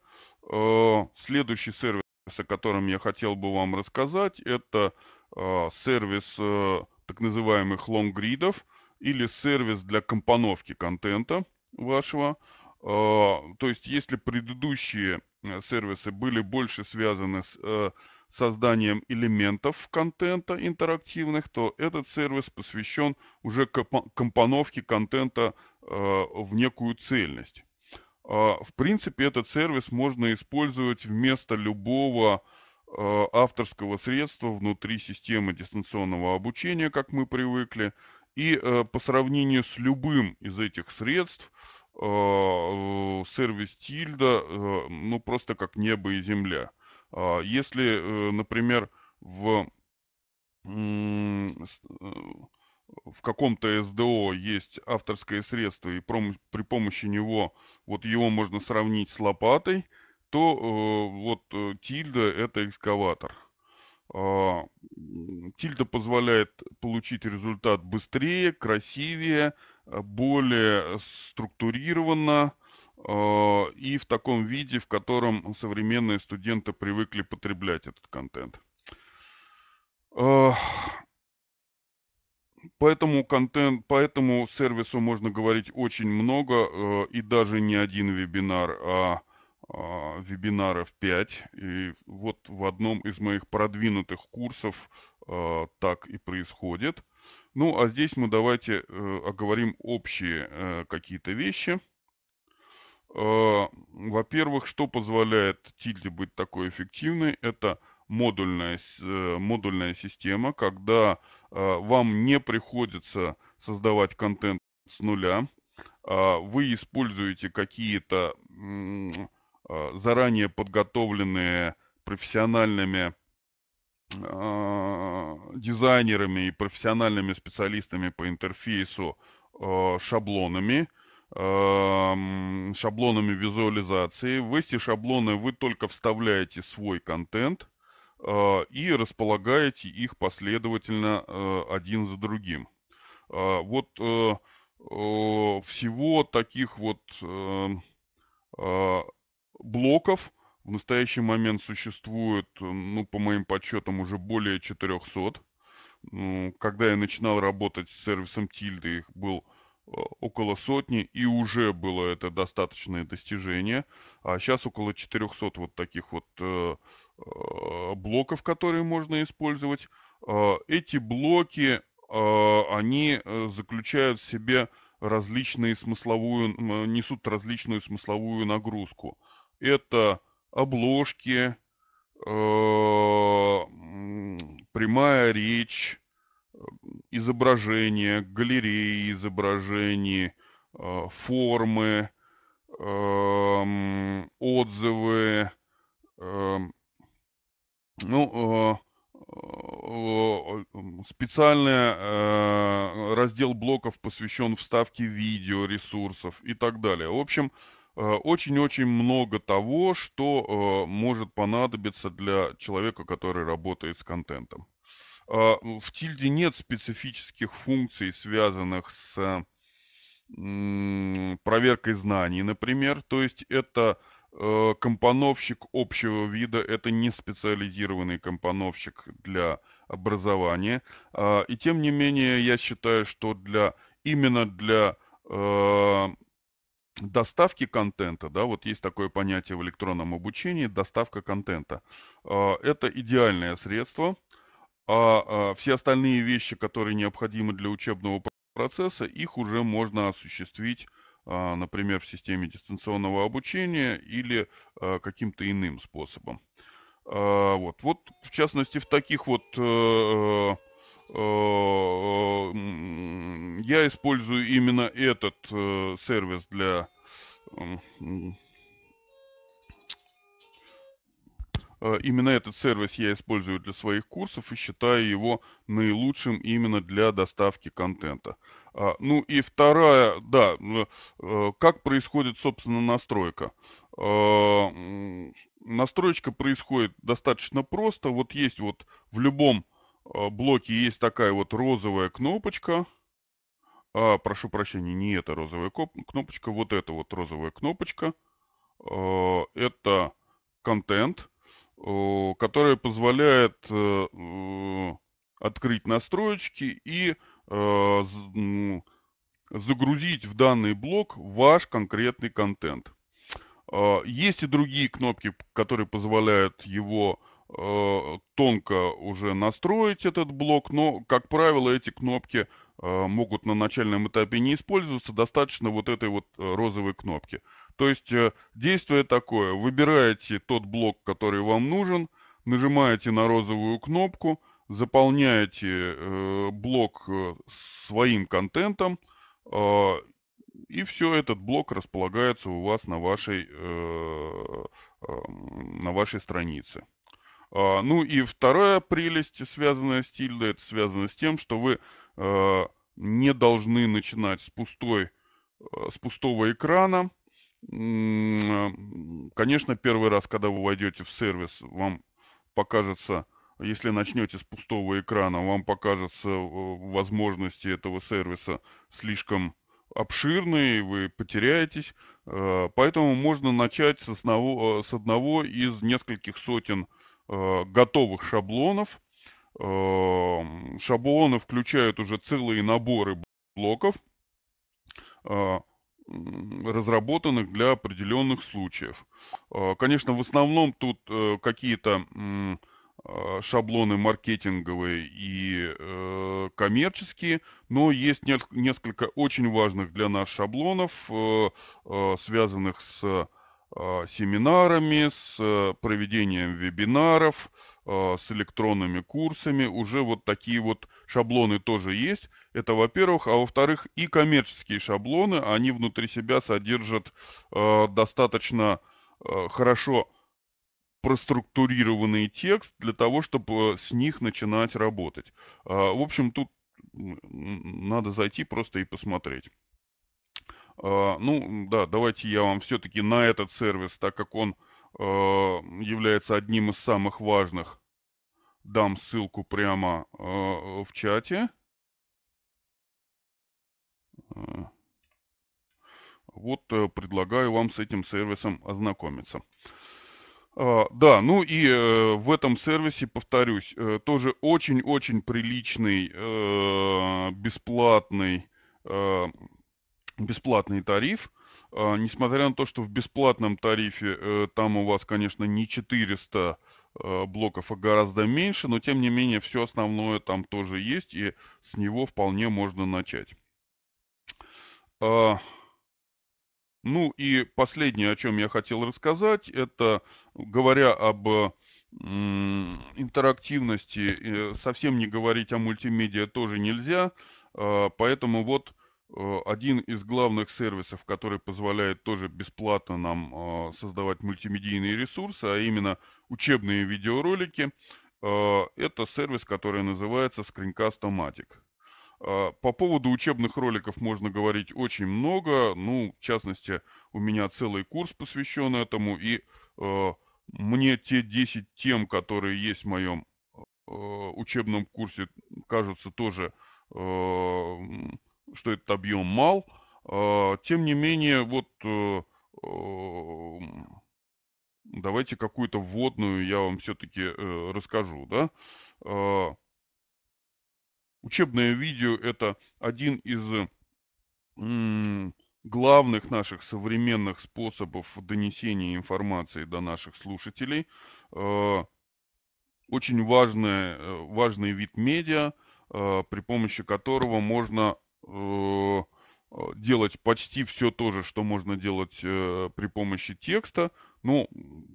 Э, следующий сервис, о котором я хотел бы вам рассказать, это сервис так называемых лонгридов или сервис для компоновки контента вашего. То есть, если предыдущие Э, сервисы были больше связаны с э, созданием элементов контента интерактивных, то этот сервис посвящен уже компоновке контента э, в некую цельность. В принципе, этот сервис можно использовать вместо любого авторского средства внутри системы дистанционного обучения, как мы привыкли. И по сравнению с любым из этих средств, сервис Тильда, э, ну, просто как небо и земля. А если, э, например, в, в каком-то СДО есть авторское средство, и при помощи него вот его можно сравнить с лопатой, то вот тильда это экскаватор. А, тильда позволяет получить результат быстрее, красивее, более структурированно э, и в таком виде, в котором современные студенты привыкли потреблять этот контент. Э, поэтому контент, по этому сервису можно говорить очень много, э, и даже не один вебинар, а, а вебинаров 5. И вот в одном из моих продвинутых курсов так и происходит. Ну, а здесь мы давайте э, оговорим общие э, какие-то вещи. Э, во-первых, что позволяет тильде быть такой эффективной? Это модульная, э, модульная система, когда э, вам не приходится создавать контент с нуля. Э, вы используете какие-то э, заранее подготовленные профессиональными дизайнерами и профессиональными специалистами по интерфейсу э, шаблонами, э, шаблонами визуализации. В эти шаблоны вы только вставляете свой контент и располагаете их последовательно один за другим. Вот всего таких вот блоков в настоящий момент существует, ну, по моим подсчетам, уже более 400. Ну, когда я начинал работать с сервисом Тильды, их был э, около сотни, и уже было это достаточное достижение. А сейчас около 400 вот таких вот э, э, блоков, которые можно использовать. Эти блоки, они заключают в себе различные смысловую, несут различную смысловую нагрузку. Это обложки, э, прямая речь, изображения, галереи изображений, э, формы, эм, отзывы, эм, ну, э, специальный раздел блоков посвящен вставке видео, ресурсов и так далее. В общем, Э, очень-очень много того, что э, может понадобиться для человека, который работает с контентом. А, в тильде нет специфических функций, связанных с проверкой знаний, например. То есть это э, компоновщик общего вида, это не специализированный компоновщик для образования. А, и тем не менее, я считаю, что для именно для доставки контента, да, вот есть такое понятие в электронном обучении, доставка контента. А, это идеальное средство, а, а все остальные вещи, которые необходимы для учебного процесса, их уже можно осуществить, а, например, в системе дистанционного обучения или каким-то иным способом. Вот, вот в частности, в таких вот э, Э, я использую именно этот э, сервис для э, Именно этот сервис я использую для своих курсов и считаю его наилучшим именно для доставки контента. А, ну и вторая, да, как происходит, собственно, настройка. Настройка происходит достаточно просто. Вот есть вот в любом блоке есть такая вот розовая кнопочка. А, прошу прощения, не эта розовая кнопочка, вот эта вот розовая кнопочка. А, это контент, которая позволяет э, открыть настроечки и загрузить в данный блок ваш конкретный контент. Есть и другие кнопки, которые позволяют его Э, тонко уже настроить этот блок, но, как правило, эти кнопки э, могут на начальном этапе не использоваться, достаточно вот этой вот э, розовой кнопки. То есть действие такое, выбираете тот блок, который вам нужен, нажимаете на розовую кнопку, заполняете блок своим контентом, и все, этот блок располагается у вас на вашей, на вашей странице. А, ну и вторая прелесть, связанная с тильдо, это связано с тем, что вы а, не должны начинать с, пустой, а, с пустого экрана. Конечно, первый раз, когда вы войдете в сервис, вам покажется, если начнете с пустого экрана, вам покажется возможности этого сервиса слишком обширные, вы потеряетесь. Поэтому можно начать с одного, с одного из нескольких сотен Э, готовых шаблонов. Э, шаблоны включают уже целые наборы блоков, э, разработанных для определенных случаев. Конечно, в основном тут какие-то шаблоны маркетинговые и коммерческие, но есть несколько очень важных для нас шаблонов, связанных с семинарами, с э, проведением вебинаров, а, с электронными курсами. Уже вот такие вот шаблоны тоже есть. Это во-первых. А во-вторых, и коммерческие шаблоны, они внутри себя содержат а, достаточно хорошо проструктурированный текст для того, чтобы с них начинать работать. В общем, тут надо зайти просто и посмотреть. А, ну, да, давайте я вам все-таки на этот сервис, так как он а, является одним из самых важных, дам ссылку прямо а, в чате. Вот э, предлагаю вам с этим сервисом ознакомиться. Да, ну и э, в этом сервисе, повторюсь, э, тоже очень-очень приличный, бесплатный бесплатный тариф. А, несмотря на то, что в бесплатном тарифе э, там у вас, конечно, не 400 э, блоков, а гораздо меньше, но тем не менее все основное там тоже есть, и с него вполне можно начать. А, ну и последнее, о чем я хотел рассказать, это говоря об интерактивности, э, совсем не говорить о мультимедиа тоже нельзя, а, поэтому вот один из главных сервисов, который позволяет тоже бесплатно нам а, создавать мультимедийные ресурсы, а именно учебные видеоролики, а, это сервис, который называется Screencast-O-Matic. По поводу учебных роликов можно говорить очень много. Ну, в частности, у меня целый курс посвящен этому. И мне те 10 тем, которые есть в моем э, учебном курсе, кажутся тоже, э, что этот объем мал. Э, тем не менее, вот давайте какую-то вводную я вам все-таки расскажу. Да? Учебное видео это один из главных наших современных способов донесения информации до наших слушателей. Э, очень важный, э, важный вид медиа, э, при помощи которого можно делать почти все то же, что можно делать при помощи текста. Ну,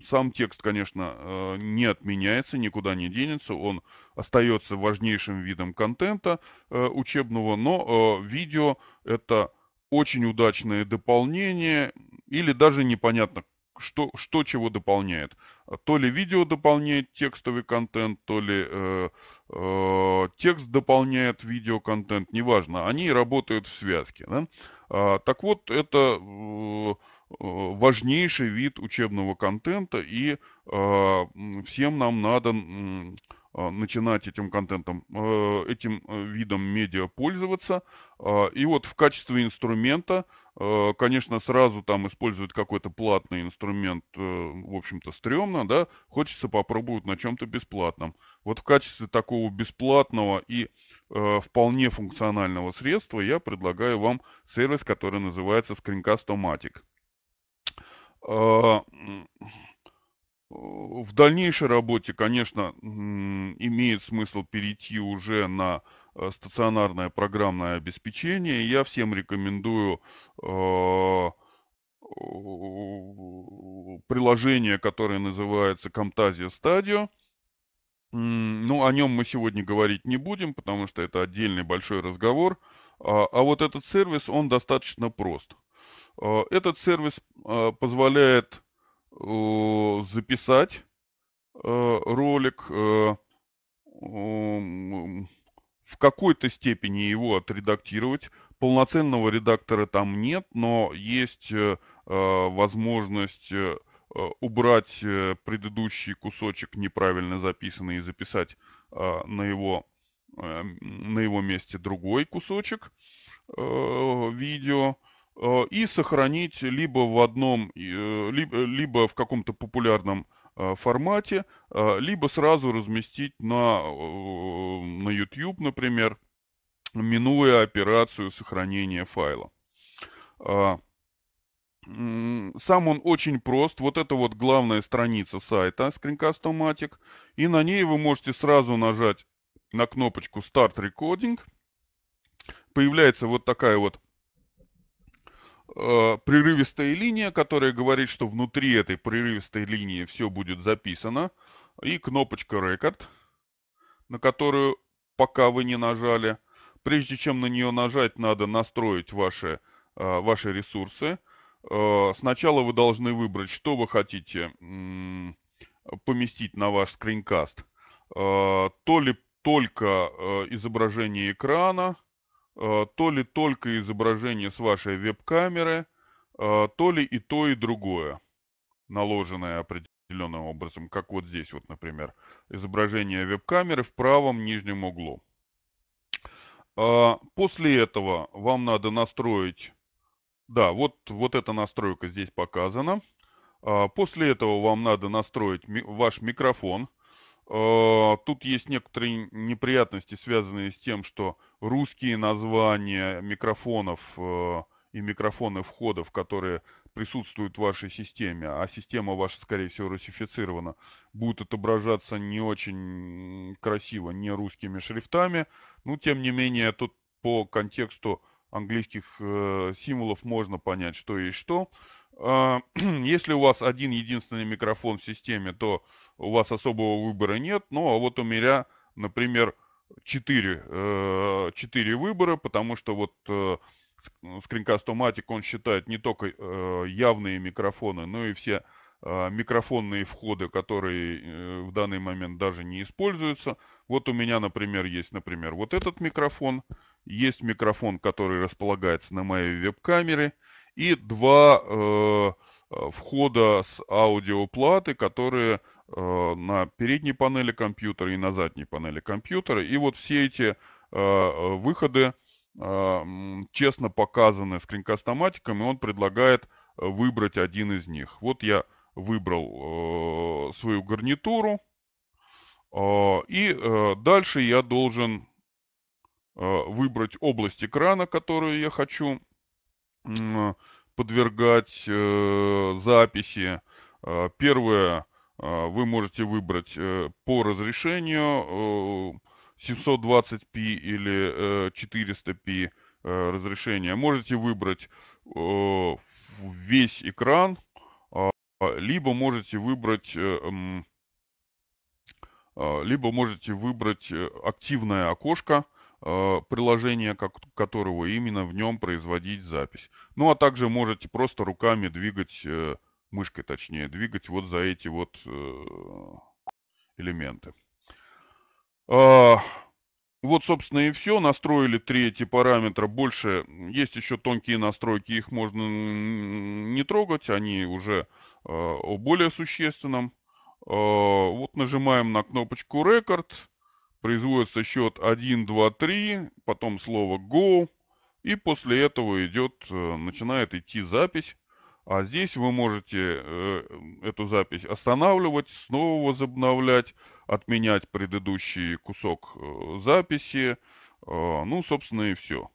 сам текст, конечно, не отменяется, никуда не денется, он остается важнейшим видом контента учебного, но видео это очень удачное дополнение, или даже непонятно, что, что чего дополняет. То ли видео дополняет текстовый контент, то ли э, э, текст дополняет видеоконтент, неважно. Они работают в связке. Да? А, так вот, это э, важнейший вид учебного контента, и э, всем нам надо а, начинать этим контентом, э, этим э, видом медиа пользоваться. А, и вот в качестве инструмента, э, конечно, сразу там использовать какой-то платный инструмент, в общем-то, стрёмно, да, хочется попробовать на чем-то бесплатном. Вот в качестве такого бесплатного и вполне функционального средства я предлагаю вам сервис, который называется Screencast-O-Matic. А, в дальнейшей работе, конечно, имеет смысл перейти уже на э, стационарное программное обеспечение. Я всем рекомендую э, приложение, которое называется Camtasia Studio. Ну, о нем мы сегодня говорить не будем, потому что это отдельный большой разговор. А, а вот этот сервис, он достаточно прост. Э, этот сервис позволяет записать э, ролик, э, в какой-то степени его отредактировать. Полноценного редактора там нет, но есть э, возможность убрать предыдущий кусочек неправильно записанный и записать на его, на его месте другой кусочек видео. Э, и сохранить либо в одном, э, либо, либо в каком-то популярном э, формате, либо сразу разместить на, на YouTube, например, минуя операцию сохранения файла. Сам он очень прост. Вот это вот главная страница сайта Screencast-O-Matic. И на ней вы можете сразу нажать на кнопочку Start Recording. Появляется вот такая вот э, прерывистая линия, которая говорит, что внутри этой прерывистой линии все будет записано, и кнопочка Record, на которую пока вы не нажали. Прежде чем на нее нажать, надо настроить ваши, э, ваши ресурсы. Э, сначала вы должны выбрать, что вы хотите поместить на ваш скринкаст. Э, то ли только э, изображение экрана, то ли только изображение с вашей веб-камеры, э, то ли и то, и другое, наложенное определенным образом, как вот здесь вот, например, изображение веб-камеры в правом нижнем углу. Э, после этого вам надо настроить, да, вот, вот эта настройка здесь показана. После этого вам надо настроить ваш микрофон. Тут есть некоторые неприятности, связанные с тем, что русские названия микрофонов э, и микрофоны входов, которые присутствуют в вашей системе, а система ваша, скорее всего, русифицирована, будут отображаться не очень красиво, не русскими шрифтами. Ну, тем не менее, тут по контексту английских э, символов можно понять, что есть что. А, если у вас один единственный микрофон в системе, то у вас особого выбора нет. Ну, а вот у меня, например, 4, 4 выбора, потому что вот Screencast-O-Matic, он считает не только явные микрофоны, но и все микрофонные входы, которые э, в данный момент даже не используются. Вот у меня, например, есть, например, вот этот микрофон, есть микрофон, который располагается на моей веб-камере, и два э, входа с аудиоплаты, которые э, на передней панели компьютера и на задней панели компьютера. И вот все эти э, выходы э, честно показаны скринкастоматиком, и он предлагает выбрать один из них. Вот я выбрал э, свою гарнитуру. Э, и э, дальше я должен э, выбрать область экрана, которую я хочу э, подвергать э, записи. Э, первое, э, вы можете выбрать э, по разрешению э, 720p или э, 400p э, разрешение. Можете выбрать э, весь экран, а, либо можете выбрать э, либо можете выбрать э, активное окошко а, приложения, которого именно в нем производить запись. Ну, а также можете просто руками двигать, э, мышкой точнее, двигать вот за эти вот элементы. Вот, собственно, и все. Настроили три эти параметра. Больше есть еще тонкие настройки, их можно не трогать, они уже э, о более существенном. Э, вот нажимаем на кнопочку Record, производится счет 1, 2, 3, потом слово Go, и после этого идет, э, начинает идти запись. А здесь вы можете э, эту запись останавливать, снова возобновлять, отменять предыдущий кусок э, записи. Э, ну, собственно, и все.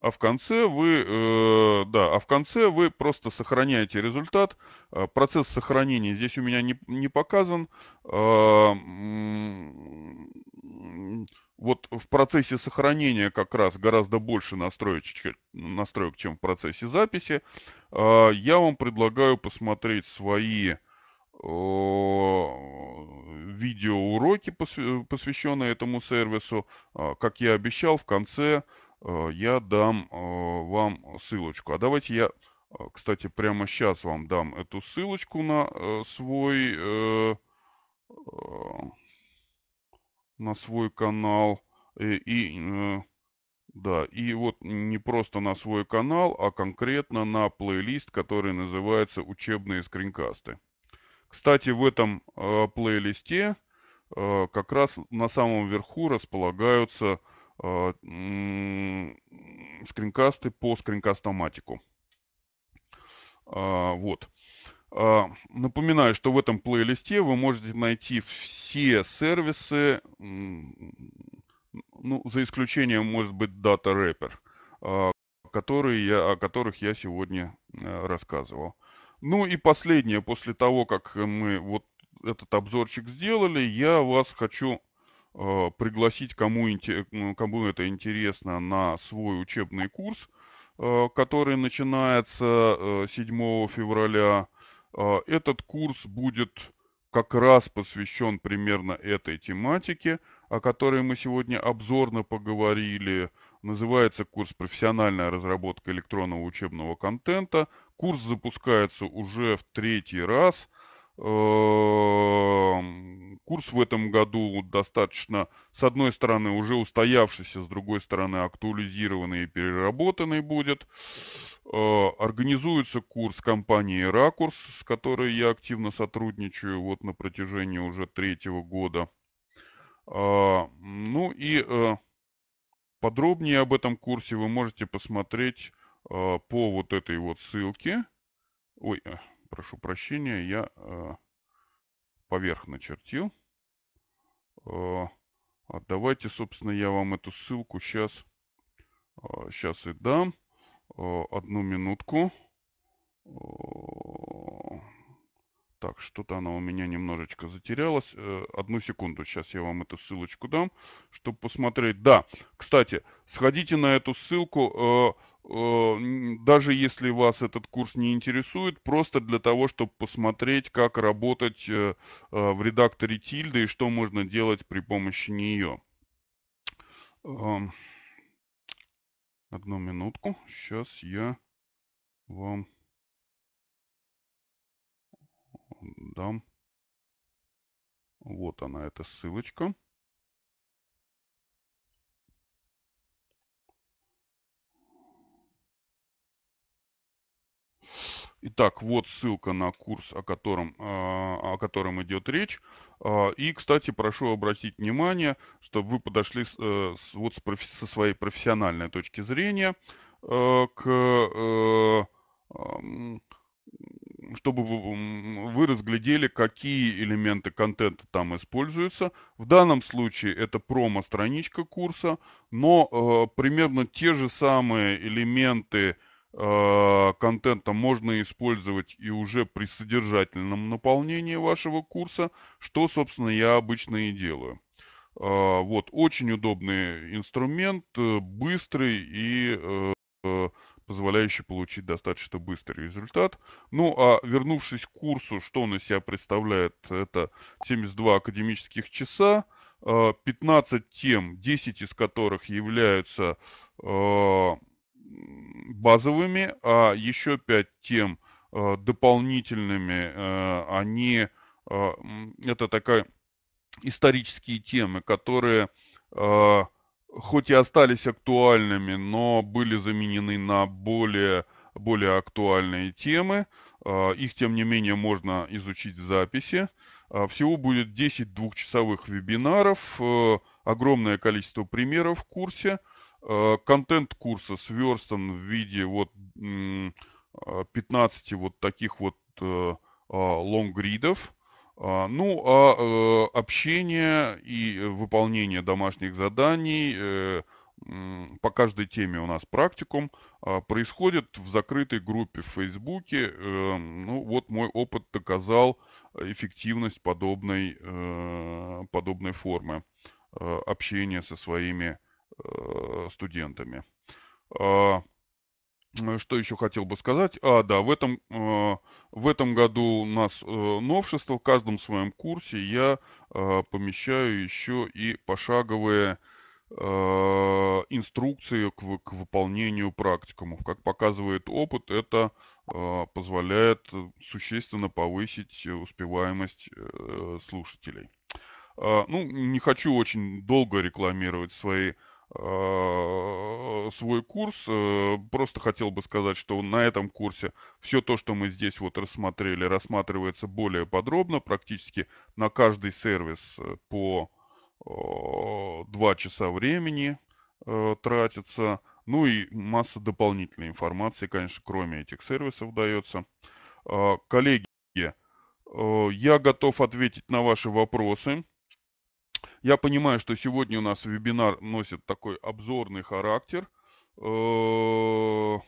А в конце вы, э, да, а в конце вы просто сохраняете результат. Э, процесс сохранения здесь у меня не, не показан. Э, вот в процессе сохранения как раз гораздо больше настроек, настроек чем в процессе записи. А, я вам предлагаю посмотреть свои видеоуроки, посвященные этому сервису. А, как я обещал, в конце я дам вам ссылочку. А давайте я, кстати, прямо сейчас вам дам эту ссылочку на свой э, на свой канал. И, э, и э, да, и вот не просто на свой канал, а конкретно на плейлист, который называется «Учебные скринкасты». Кстати, в этом э, плейлисте э, как раз на самом верху располагаются э, скринкасты по скринкастоматику. Э, вот. А, напоминаю, что в этом плейлисте вы можете найти все сервисы, ну, за исключением, может быть, Data Wrapper, а, которые я, о которых я сегодня э, рассказывал. Ну и последнее, после того, как мы вот этот обзорчик сделали, я вас хочу э, пригласить, кому, кому это интересно, на свой учебный курс, э, который начинается 7 февраля а, этот курс будет как раз посвящен примерно этой тематике, о которой мы сегодня обзорно поговорили. Называется курс «Профессиональная разработка электронного учебного контента». Курс запускается уже в третий раз – курс в этом году достаточно, с одной стороны, уже устоявшийся, с другой стороны, актуализированный и переработанный будет. Э, организуется курс компании «Ракурс», с которой я активно сотрудничаю вот на протяжении уже третьего года. Э, ну и э, подробнее об этом курсе вы можете посмотреть по вот этой вот ссылке. Ой, прошу прощения, я э, поверх начертил. Э, давайте, собственно, я вам эту ссылку сейчас, э, сейчас и дам. Э, одну минутку. Э, так, что-то она у меня немножечко затерялась. Э, одну секунду, сейчас я вам эту ссылочку дам, чтобы посмотреть. Да, кстати, сходите на эту ссылку. Э, даже если вас этот курс не интересует, просто для того, чтобы посмотреть, как работать в редакторе Тильда и что можно делать при помощи нее. Одну минутку. Сейчас я вам дам. Вот она, эта ссылочка. Итак, вот ссылка на курс, о котором, а, о котором идет речь. А, и, кстати, прошу обратить внимание, чтобы вы подошли с, э, вот со своей профессиональной точки зрения э, к э, чтобы вы разглядели, какие элементы контента там используются. В данном случае это промо-страничка курса, но э, примерно те же самые элементы контента можно использовать и уже при содержательном наполнении вашего курса, что, собственно, я обычно и делаю. Э, вот, очень удобный инструмент, э, быстрый и э, позволяющий получить достаточно быстрый результат. Ну, а вернувшись к курсу, что он из себя представляет, это 72 академических часа, 15 э, тем, 10 из которых являются э, базовыми, а еще 5 тем э, дополнительными, они, это такая исторические темы, которые хоть и остались актуальными, но были заменены на более, более актуальные темы. Их, тем не менее, можно изучить в записи. Всего будет 10 двухчасовых вебинаров, э, огромное количество примеров в курсе. А, контент курса сверстан в виде вот 15 вот таких вот э, лонгридов. А, ну, а э, общение и выполнение домашних заданий э, по каждой теме у нас практикум а, происходит в закрытой группе в Фейсбуке. Э, ну, вот мой опыт доказал эффективность подобной, подобной формы общения со своими студентами. А, Э, что еще хотел бы сказать? А, да, в этом, э, в этом году у нас э, новшество. В каждом своем курсе я э, помещаю еще и пошаговые э, инструкции к, к выполнению практикумов. Как показывает опыт, это э, позволяет существенно повысить успеваемость э, слушателей. Э, ну, не хочу очень долго рекламировать свои Э, свой курс. Э, просто хотел бы сказать, что на этом курсе все то, что мы здесь вот рассмотрели, рассматривается более подробно, практически на каждый сервис э, по 2 часа времени тратится. Ну и масса дополнительной информации, конечно, кроме этих сервисов дается. Коллеги, я готов ответить на ваши вопросы. Я понимаю, что сегодня у нас вебинар носит такой обзорный характер. Э,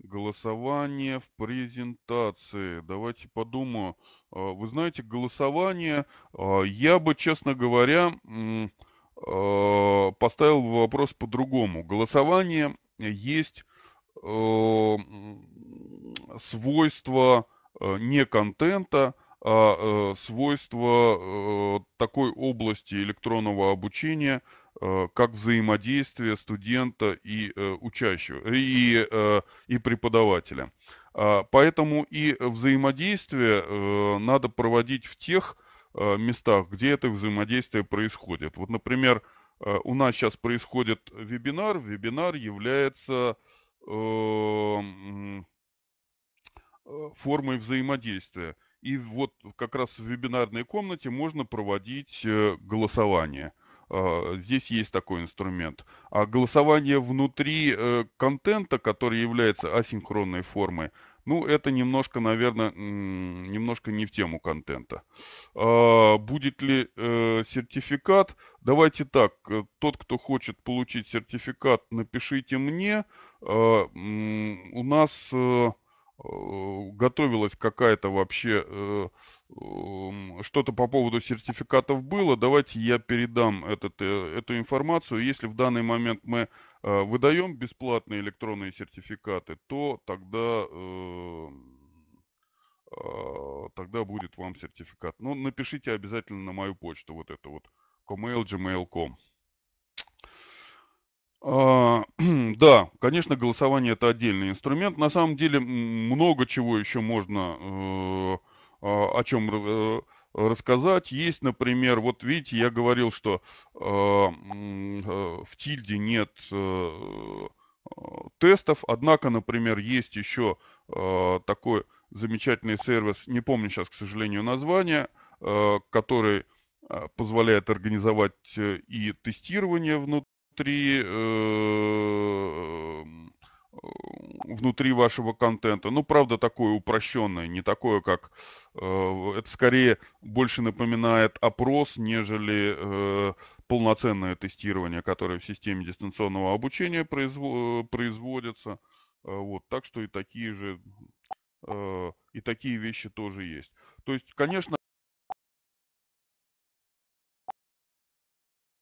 голосование в презентации. Давайте подумаю. Э, вы знаете, голосование, э, я бы, честно говоря, поставил вопрос по-другому. Голосование есть свойство не контента, а э, свойства э, такой области электронного обучения, э, как взаимодействие студента и учащего, и, и преподавателя. А, поэтому и взаимодействие надо проводить в тех местах, где это взаимодействие происходит. Вот, например, у нас сейчас происходит вебинар. Вебинар является формой взаимодействия. И вот как раз в вебинарной комнате можно проводить э, голосование. А, здесь есть такой инструмент. А голосование внутри э, контента, который является асинхронной формой, ну, это немножко, наверное, немножко не в тему контента. А, будет ли э, сертификат? Давайте так, тот, кто хочет получить сертификат, напишите мне. А, у нас готовилась какая-то вообще что-то по поводу сертификатов было, давайте я передам этот, эту информацию. Если в данный момент мы выдаем бесплатные электронные сертификаты, то тогда тогда будет вам сертификат. Ну, напишите обязательно на мою почту вот это вот comail.gmail.com. А, да, конечно, голосование это отдельный инструмент. На самом деле много чего еще можно э, а, о чем э, рассказать. Есть, например, вот видите, я говорил, что э, в тильде нет тестов, однако, например, есть еще такой замечательный сервис, не помню сейчас, к сожалению, название, который позволяет организовать и тестирование внутри, внутри вашего контента. Ну, правда, такое упрощенное, не такое, как... Это скорее больше напоминает опрос, нежели полноценное тестирование, которое в системе дистанционного обучения производится. Вот, так что и такие же Э, и такие вещи тоже есть. То есть, конечно,